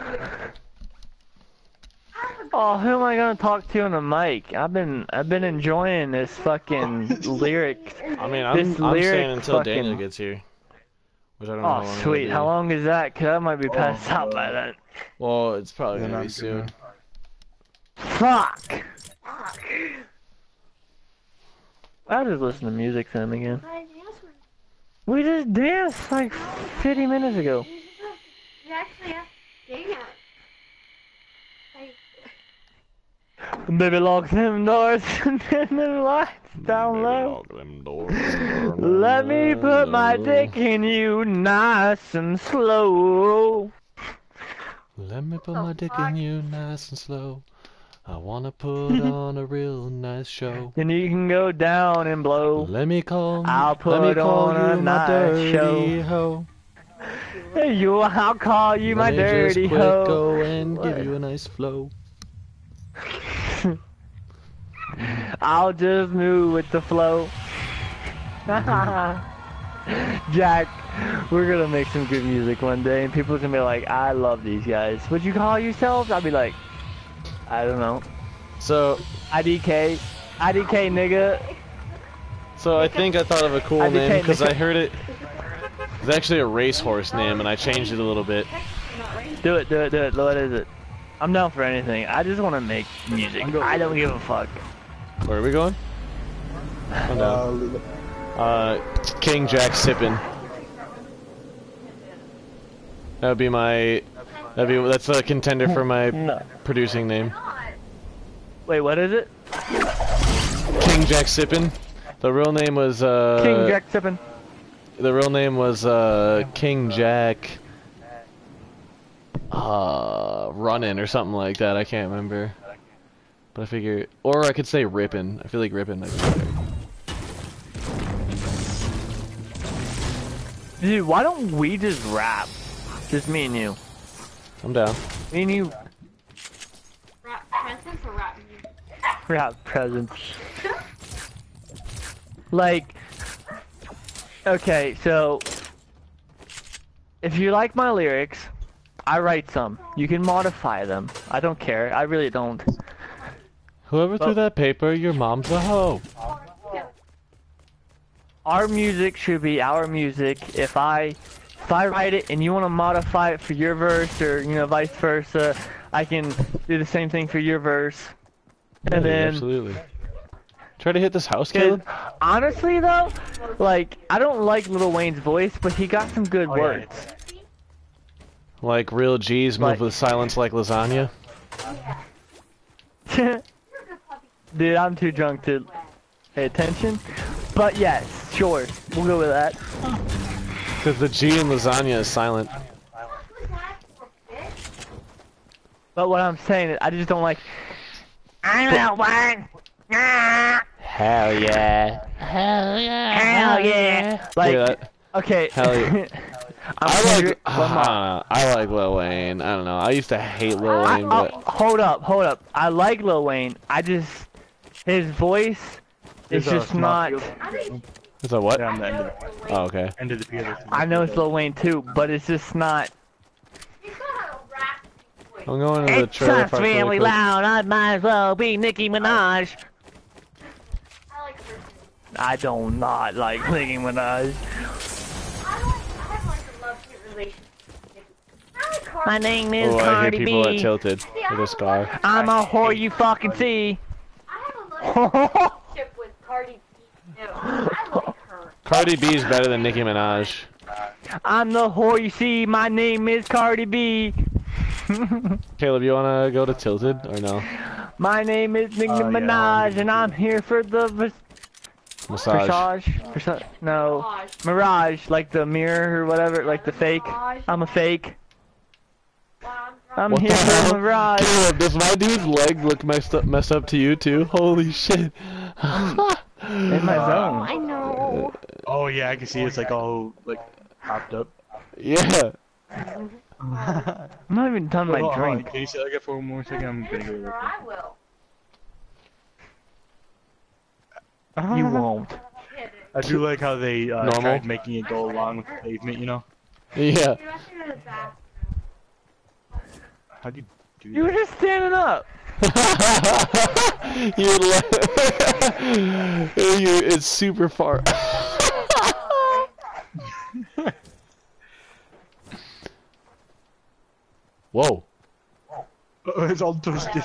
Oh, who am I gonna talk to on the mic? I've been I've been enjoying this fucking lyric. I mean, I'm, This I'm lyric staying until fucking- Daniel gets here. Which I don't know oh, how Oh, long sweet. it'll How long is that? Cause I might be passed out by then. Well, it's probably Then gonna I'm be soon. Fuck. I'll just listen to music then again. We just danced like 50 minutes ago. You actually have to Baby, lock them doors and turn the lights down low. Let me put my dick in you nice and slow. Let me put Oh, my dick fuck. in you nice and slow. I wanna put on a real nice show. Then you can go down and blow. Let me call. I'll let me put call on you a my nice dirty show. hoe. Hey, you, I'll call you my Let dirty just quick hoe. go and give you a nice flow. I'll just move with the flow. Jack, we're gonna make some good music one day, and people's gonna be like, "I love these guys." Would you call yourselves? I'll be like, I don't know, So, IDK, IDK nigga. so I think I thought of a cool I did name because I heard it. It's actually a racehorse name, and I changed it a little bit. Do it, do it, do it. What is it? I'm down for anything. I just want to make music. I don't give a fuck. Where are we going? I'm down. Uh, King Jack Sippin. That would be my. That'd be that's a contender for my No. producing name. Wait, what is it? King Jack Sippin. The real name was uh. King Jack Sippin. The real name was uh King Jack. Uh, running or something like that. I can't remember. But I figure, or I could say rippin. I feel like rippin might be better. Dude, why don't we just rap? Just me and you. I'm down. Me and you Rap presents or rap music? rap presents. Like, okay, so if you like my lyrics, I write some. You can modify them. I don't care. I really don't. Whoever Well- threw that paper, your mom's a hoe. Our music should be our music. If I if I write it and you want to modify it for your verse or you know vice versa, I can do the same thing for your verse. And Yeah, then absolutely. Try to hit this house, Because Caleb. honestly, though, like I don't like Lil Wayne's voice, but he got some good Oh, yeah. words. Like real G's move Like- with silence like lasagna. You're a good puppy. Dude, I'm too drunk to pay attention. But yes, sure, we'll go with that. Because the G in lasagna is silent. What's that for fish? But what I'm saying is, I just don't like. I'm the one. Ah, Hell yeah. Hell yeah. Hell yeah. Like, Look at that. okay. Hell yeah. I'm I like, I don't Lamar. know. I like Lil Wayne. I don't know. I used to hate Lil I, Wayne, oh, but hold up, hold up. I like Lil Wayne. I just his voice is just not. field. I think it's a what? Yeah, the I end know of, it's the. Oh, okay. end of the field. I know it's Lil Wayne too, but it's just not. He's got a raspy voice. I'm going to the trailer park really loud. I might as well be Nicki Minaj. I like her. I do not like Nicki Minaj. I like. I have like a love-hate relationship. with Nicki. Cardi. My name is Oh, I hear Cardi people at B. Tilted See, I with have a a scar. I'm a whore you fucking see. I have a love-hate relationship with Cardi B too. I like her. Cardi B is better than Nicki Minaj. I'm the whore you see. My name is Cardi B. Caleb, you wanna go to Tilted or no? My name is Nicki oh, yeah, I wanna Minaj, do and I'm here for the vis- Massage. Visage? Visage? No. Mirage, like the mirror or whatever, like the fake. I'm a fake. I'm What here for hell? Mirage. Caleb, does my dude's leg look messed up, messed up to you too? Holy shit. In my zone. I know. Oh yeah, I can see it's like all like hopped up. yeah. I'm not even done my Hold on, hold on. drink. Can you see? that again for one more second? I'm gonna go. I will. You won't. I do like how they uh, Normal? tried making it go along with the pavement. You know? Yeah. Dude, I should go to the bathroom. How do you do You were that? just standing up. you le- you it's super far. Whoa. Oh, it's all twisted.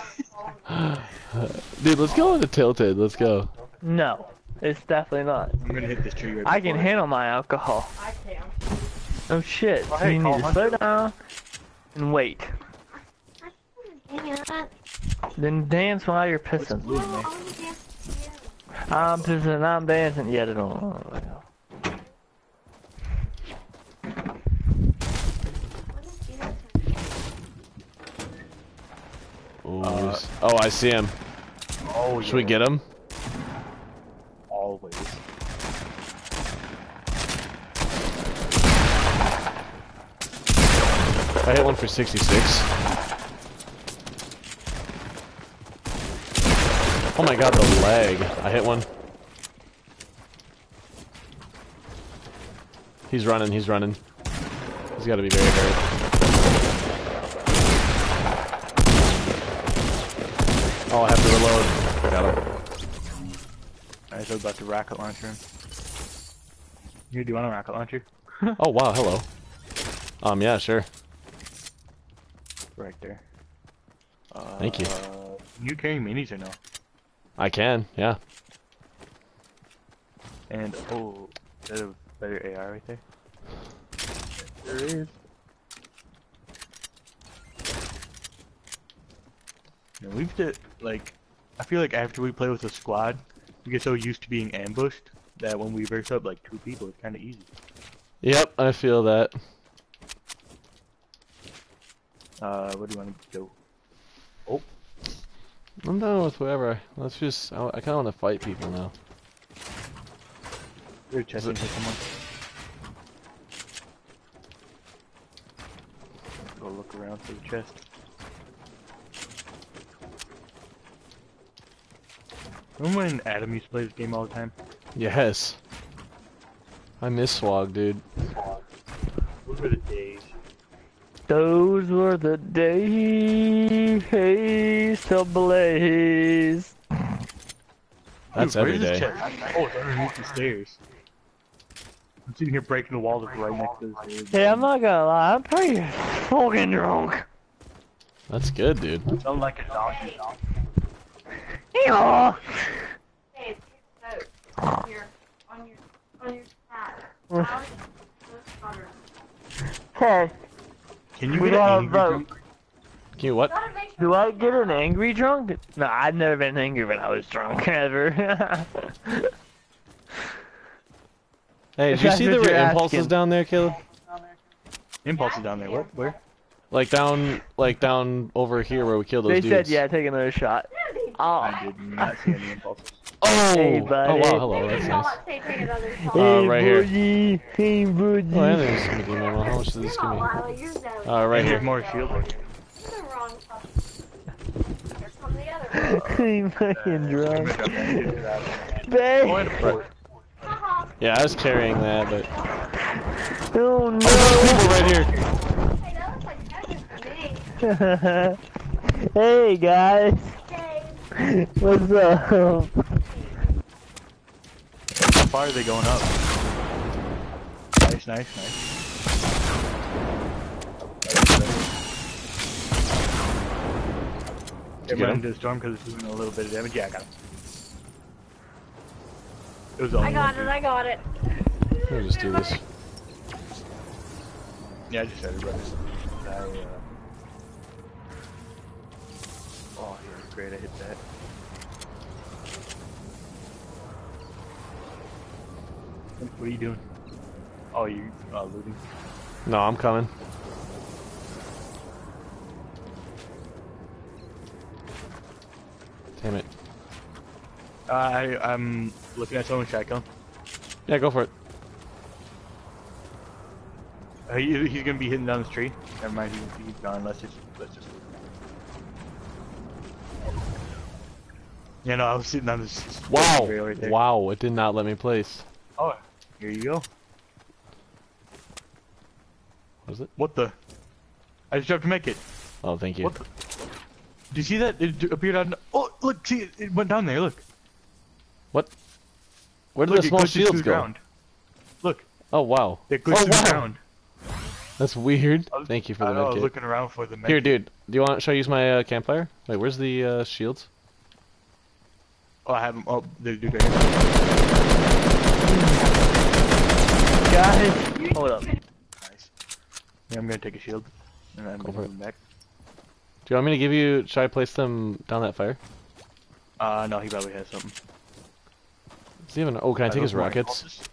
Dude, let's go into Tilted. Let's go. No, it's definitely not. I'm gonna hit this tree right I can handle my alcohol. I can. Oh shit. Oh, So hey, you need to slow down and wait. Then dance while you're pissing. I'm pissing, I'm dancing. Yeah, I don't know. Uh, oh, I see him. Oh, Should we get him? Always. I hit one for 66. Oh my god, the leg. I hit one. He's running, he's running. He's gotta be very hurt. Oh, I have to reload. Got him. I was about to rocket launcher him. Here, do you want a rocket launcher? Oh wow, hello. Um, yeah, sure. Right there. Uh, Thank you. You carrying minis or no? I can, yeah. And oh, is that a better AR right there? There is. No, we've did like. I feel like after we play with a squad, we get so used to being ambushed that when we verse up like two people, it's kind of easy. Yep, I feel that. Uh, what do you want to do? Oh. I'm done with whatever. Let's just. I, I kind of want to fight people now. You're checking for someone. Go look around for the chest. Remember when Adam used to play this game all the time? Yes. I miss Swag, dude. Those were the days. Those were the days to blaze. That's Dude, every where's day. this chest? Oh, it's underneath the stairs. I'm sitting here breaking the walls right next to the stairs. Hey, I'm not gonna lie, I'm pretty fucking drunk. That's good, dude. I sound like a donkey. Yeah. Hey, it's your coat. On your, on your, on your hat. I like those butter. Okay. Can you We get an angry drunk? Can you what? Do I get an angry drunk? No, I've never been angry when I was drunk ever. Hey, If did you see what there were impulses asking. down there, Caleb? Impulses down there. What? Where? Like down, like down over here where we killed those they dudes. said, yeah, take another shot. Oh, I did not see any impulses. Oh, Hey, oh buddy. wow, hello, that's nice. say take another shot. Uh, hey, right here. buddy. Hey, buddy. Oh, and there's Mickey Mammal. How much does this give No, me? Lila. Uh, right here. more shield. You're the wrong fucking. Here the other one. I'm fucking drunk. Oh, Babe. and a port. Haha. Yeah, I was carrying that, but Oh, no. people right here. Hey, that looks like heaven to me. hey, guys. Hey. What's up? How far are they going up? Nice, nice, nice. Get get him? into the storm because it's doing a little bit of damage. Yeah, I got him. It was only I got it, I got it. Let me just do this. Yeah, I just started running. I, great, I hit that. What are you doing? Oh, you uh, looting? No, I'm coming. Damn it. Uh, I, I'm looking at someone's shotgun. Yeah, go for it. Uh, he, he's gonna be hitting down this tree. Never mind, he's, he's gone. Let's just, let's just. Yeah, no, I was sitting on this. Wow. right there. Wow, it did not let me place. Oh, here you go. What is it? What the? I just dropped to make it. Oh, thank you. What the? Did you see that? It appeared on. Oh, look, see, it, went down there. Look, What? Where did look, the small shields go? ground. Look, Oh, wow. it glitched Oh, through the wow. ground. That's weird. Was- Thank you for I the know, I was looking around for the. Here, dude. Do you want? Should I use my uh, campfire? Wait, where's the uh, shields? Oh, I have them. Oh, the dude right here. Guys, hold up. Nice. Yeah, I'm gonna take a shield, and I'm Go gonna move him back. Do you want me to give you? Should I place them down that fire? Uh, no, he probably has something. Does he have an? Oh, can I Are take his rockets? impulses?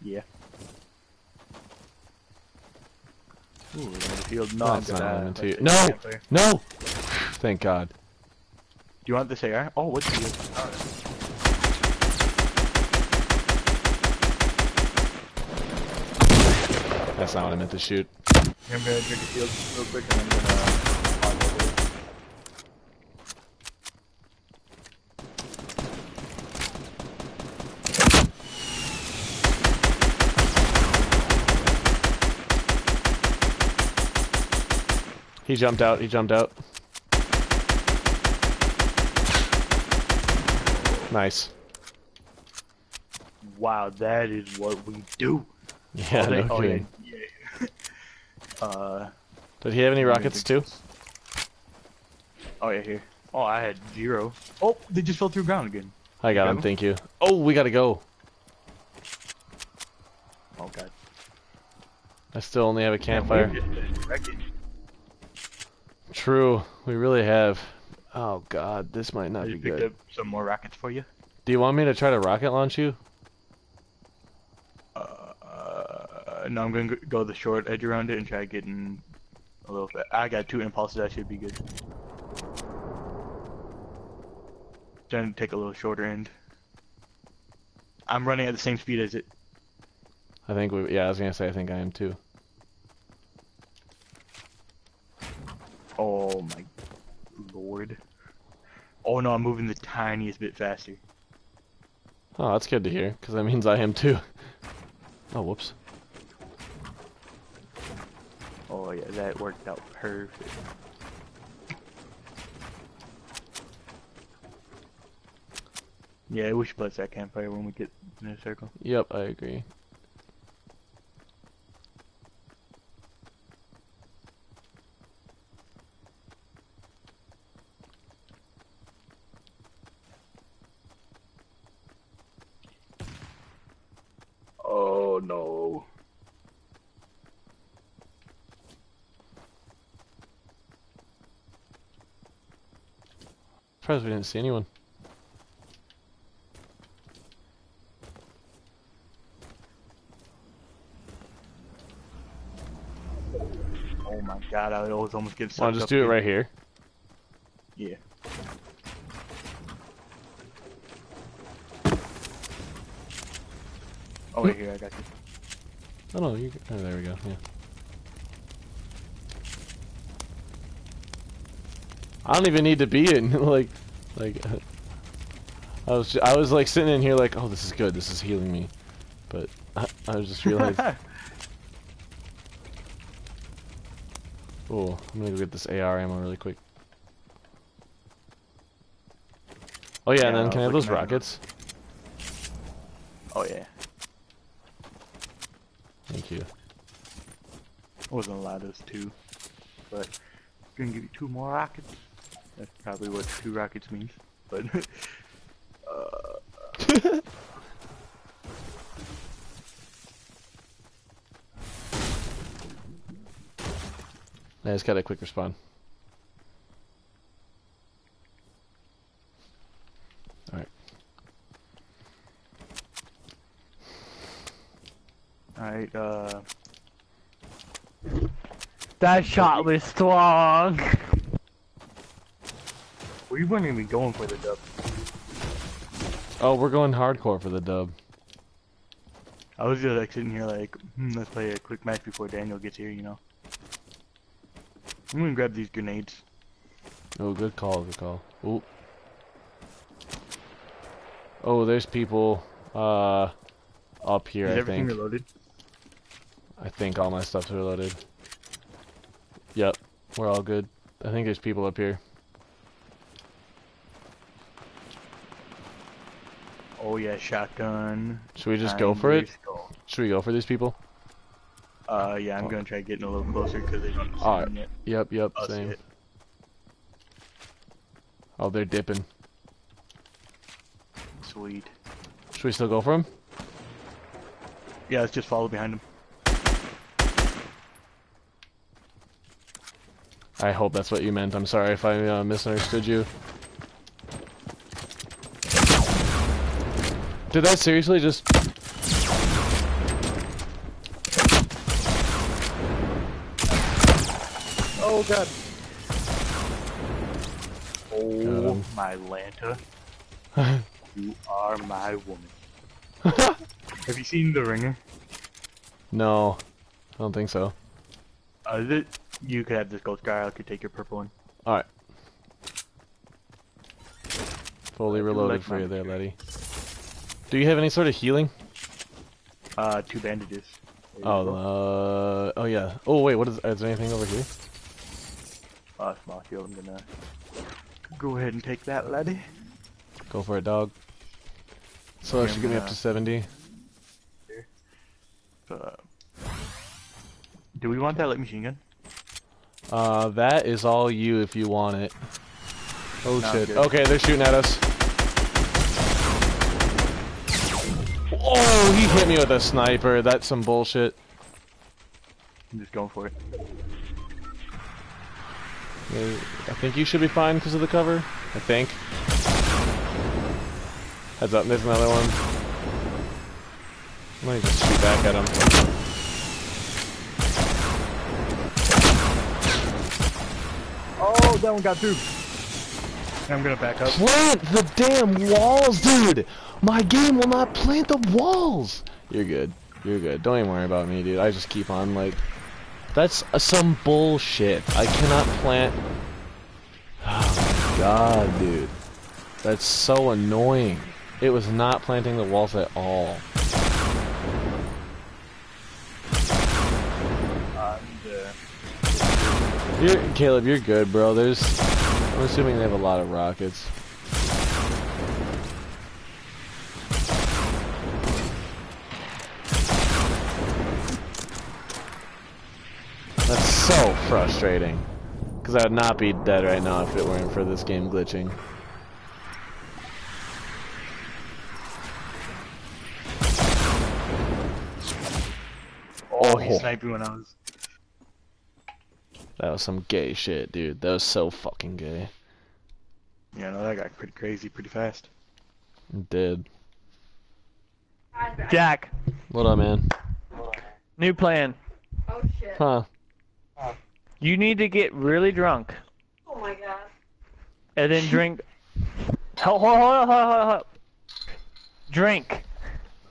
Yeah. Ooh, another shield. No, That's I'm not gonna. what I meant to let's you. take No! No. Thank God. Do you want this AR? Oh, what's the? Oh, That's not what I meant to shoot. I'm gonna drink a shield real quick, and I'm gonna. Uh, pause over. He jumped out. He jumped out. Nice. Wow, that is what we do. Yeah, oh, they- no oh, kidding. yeah. yeah. uh. Did he have any rockets too? Oh yeah, here. Oh, I had zero. Oh, they just fell through ground again. I got him. Thank you. Oh, we gotta go. Oh god. I still only have a campfire. Yeah, we're just wrecking. True. We really have. Oh God, this might I not be picked good. up some more rockets for you. Do you want me to try to rocket launch you? Uh, no, I'm gonna go the short edge around it and try getting a little bit. I got two impulses. That should be good. Trying to take a little shorter end. I'm running at the same speed as it. I think we. Yeah, I was gonna say I think I am too. Oh my Oh no, I'm moving the tiniest bit faster. Oh, that's good to hear, because that means I am too. Oh, whoops. Oh yeah, that worked out perfect. Yeah, we should place that campfire when we get in a circle. Yep, I agree. Oh no. Surprised we didn't see anyone. Oh my god, I always almost get sucked just up do it right here? Yeah. Oh wait, here I got you. Oh no, you. Oh, there we go. Yeah. I don't even need to be in like, like. I was I was like sitting in here like, oh, this is good. This is healing me, but I, I was just realized. oh, I'm gonna go get this AR ammo really quick. Oh yeah, and then I can I have those looking at it. rockets? oh yeah. Thank you. I wasn't allowed those two, but I'm gonna give you two more rockets. That's probably what two rockets means, but. uh, I just got a quick respawn. Alright. Alright, uh. That shot was strong. We weren't even going for the dub. Oh, we're going hardcore for the dub. I was just like sitting here like, hmm, let's play a quick match before Daniel gets here, you know. I'm gonna grab these grenades. Oh, good call, good call. Ooh. Oh, there's people uh up here, Is I everything think. reloaded? I think all my stuff's reloaded. Yep, we're all good. I think there's people up here. Oh yeah, shotgun. Should we just go for it? Skull. Should we go for these people? Uh, yeah, I'm gonna try getting a little closer because they don't me yet. Yep, yep, I'll same. Oh, they're dipping. Sweet. Should we still go for him? Yeah, let's just follow behind him. I hope that's what you meant. I'm sorry if I uh, misunderstood you. Did that seriously just... Oh god. Oh him. my Lanta. you are my woman. Have you seen The Ringer? No, I don't think so. Uh, th you could have this gold scar. I could take your purple one. Alright. Fully reloaded like for you there, Letty. Do you have any sort of healing? Uh, two bandages. Oh, uh, oh yeah. Oh wait, what is, is there anything over here? Uh, small shield. I'm gonna go ahead and take that, laddie. Go for it, dog. So that Yeah, should get me up to 70. Uh, do we want that light machine gun? Uh, that is all you if you want it. Oh shit. Okay, they're shooting at us. Oh, he hit me with a sniper. That's some bullshit. I'm just going for it. I think you should be fine because of the cover. I think. Heads up, there's another one. Let me just shoot back at him. Oh, that one got through. I'm gonna back up. Plant the damn walls, dude! My game will not plant the walls! You're good. You're good. Don't even worry about me, dude. I just keep on, like... That's uh, some bullshit. I cannot plant... Oh my god, dude. That's so annoying. It was not planting the walls at all. And, You're, Caleb, you're good, bro. There's... I'm assuming they have a lot of rockets. That's so frustrating. Because I would not be dead right now if it weren't for this game glitching. oh, he Oh. sniped me when I was. That was some gay shit, dude. That was so fucking gay. Yeah, no, that got pretty crazy pretty fast. Dead. Raspberry. Jack, What up, man? new plan. Oh shit. Huh? You need to get really drunk Oh my god. and then drink. hold, hold, hold, hold, hold, hold. Drink.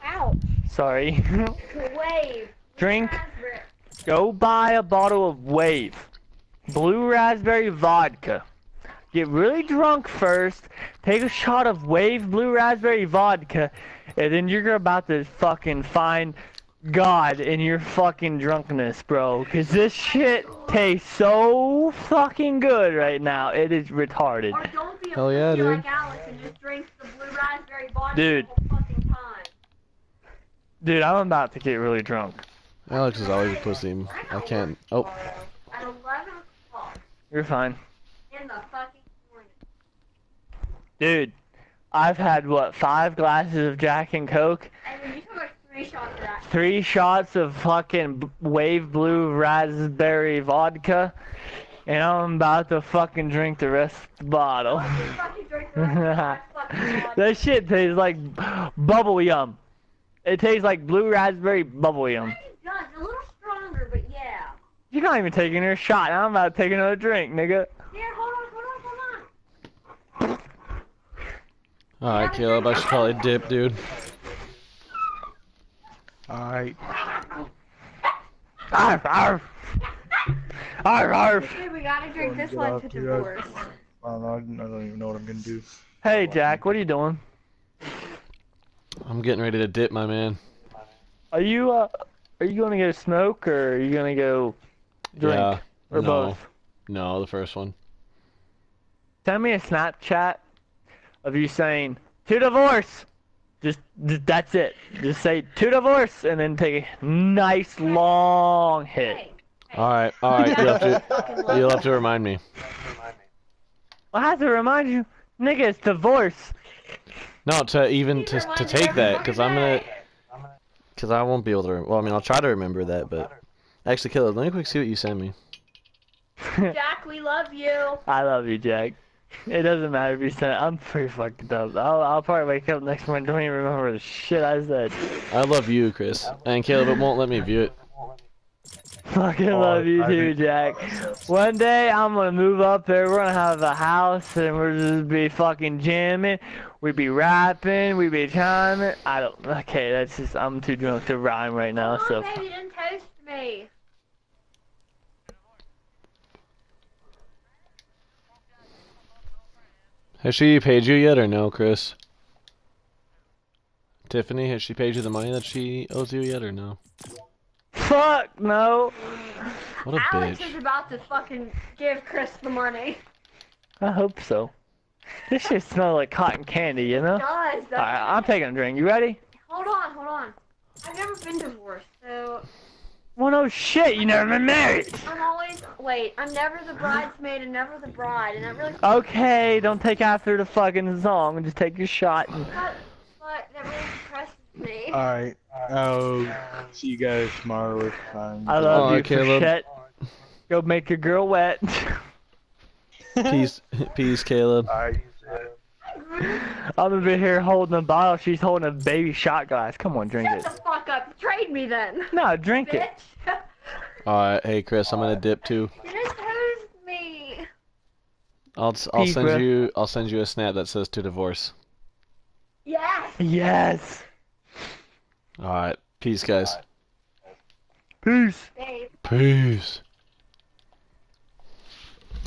Ouch. Sorry. Wave. Drink. Go buy a bottle of Wave. Blue raspberry vodka. Get really drunk first. Take a shot of Wave blue raspberry vodka. And then you're about to fucking find God in your fucking drunkenness, bro. Cause this shit tastes so fucking good right now. It is retarded. Or don't be Hell yeah, dude. like Alex and just drink the blue raspberry vodka Dude. the whole fucking time. Dude, I'm about to get really drunk. Alex is always a pussy. I can't. Oh, At 11 o'clock You're fine. in the fucking morning. Dude, I've had what, five glasses of Jack and Coke? And you took like three shots of that. three shots of fucking wave blue raspberry vodka, and I'm about to fucking drink the rest of the bottle. You fucking drink the rest of that that shit tastes like bubble yum. It tastes like blue raspberry bubble yum. It does. A little stronger, but yeah. You're not even taking a shot. and I'm about to take another drink, nigga. Here, hold on, hold on, hold on. all right, Caleb. I should probably dip, dude. Alright. Arf, arf. Arf, arf. Okay, we gotta drink this one to the divorce. I don't know. I don't even know what I'm gonna do. Hey, Jack, what are you doing? I'm getting ready to dip, my man. Are you, uh, are you gonna go smoke, or are you gonna go drink? Yeah. Or no. both? No, the first one. Send me a Snapchat of you saying to divorce. Just, just that's it. Just say to divorce and then take a nice long hit. Hey, All right, all right. You'll have to. You'll have to remind me. I have to remind you, nigga, it's divorce. No, to even to to take that, cause I'm gonna, cause I won't be able to. Well, I mean, I'll try to remember that, but actually, Caleb, let me quick see what you sent me. Jack, we love you. I love you, Jack. It doesn't matter if you said it. I'm pretty fucked up. I'll, I'll probably wake up next morning don't even remember the shit I said. I love you, Chris, and Caleb. It won't let me view it. Fucking Oh, love you I too. Jack. One day I'm gonna move up there. We're gonna have a house and we're just be fucking jamming. We be rapping. We be chiming. I don't. Okay, that's just. I'm too drunk to rhyme right now. Come So on, baby, didn't toast me. Has she paid you yet, or no, Chris? Tiffany, has she paid you the money that she owes you yet, or no? fuck no. What a Alex bitch. is about to fucking give Chris the money. I hope so. This shit smells like cotton candy, you know. It does. All right, I'm taking a drink. You ready? Hold on, hold on. I've never been divorced, so Well, no shit. You never been married. I'm always wait. I'm never the bridesmaid and never the bride, and that really Okay, don't take after the fucking song. Just take your shot. And... but, but that really depresses me. Alright. I'll see you guys tomorrow if I'm. I love Aw, you, Caleb. Frechette. Go make your girl wet. Peace, peace, Caleb. Alright. I'm over here holding a bottle. She's holding a baby shot glass. Come on, drink Shut it. the fuck up. Trade me then, No, drink it. All right, hey Chris, I'm gonna dip too. you just hosed me. I'll I'll Peace, send bro. you I'll send you a snap that says to divorce. Yes. Yes. All right, peace, guys. Peace. Babe. Peace.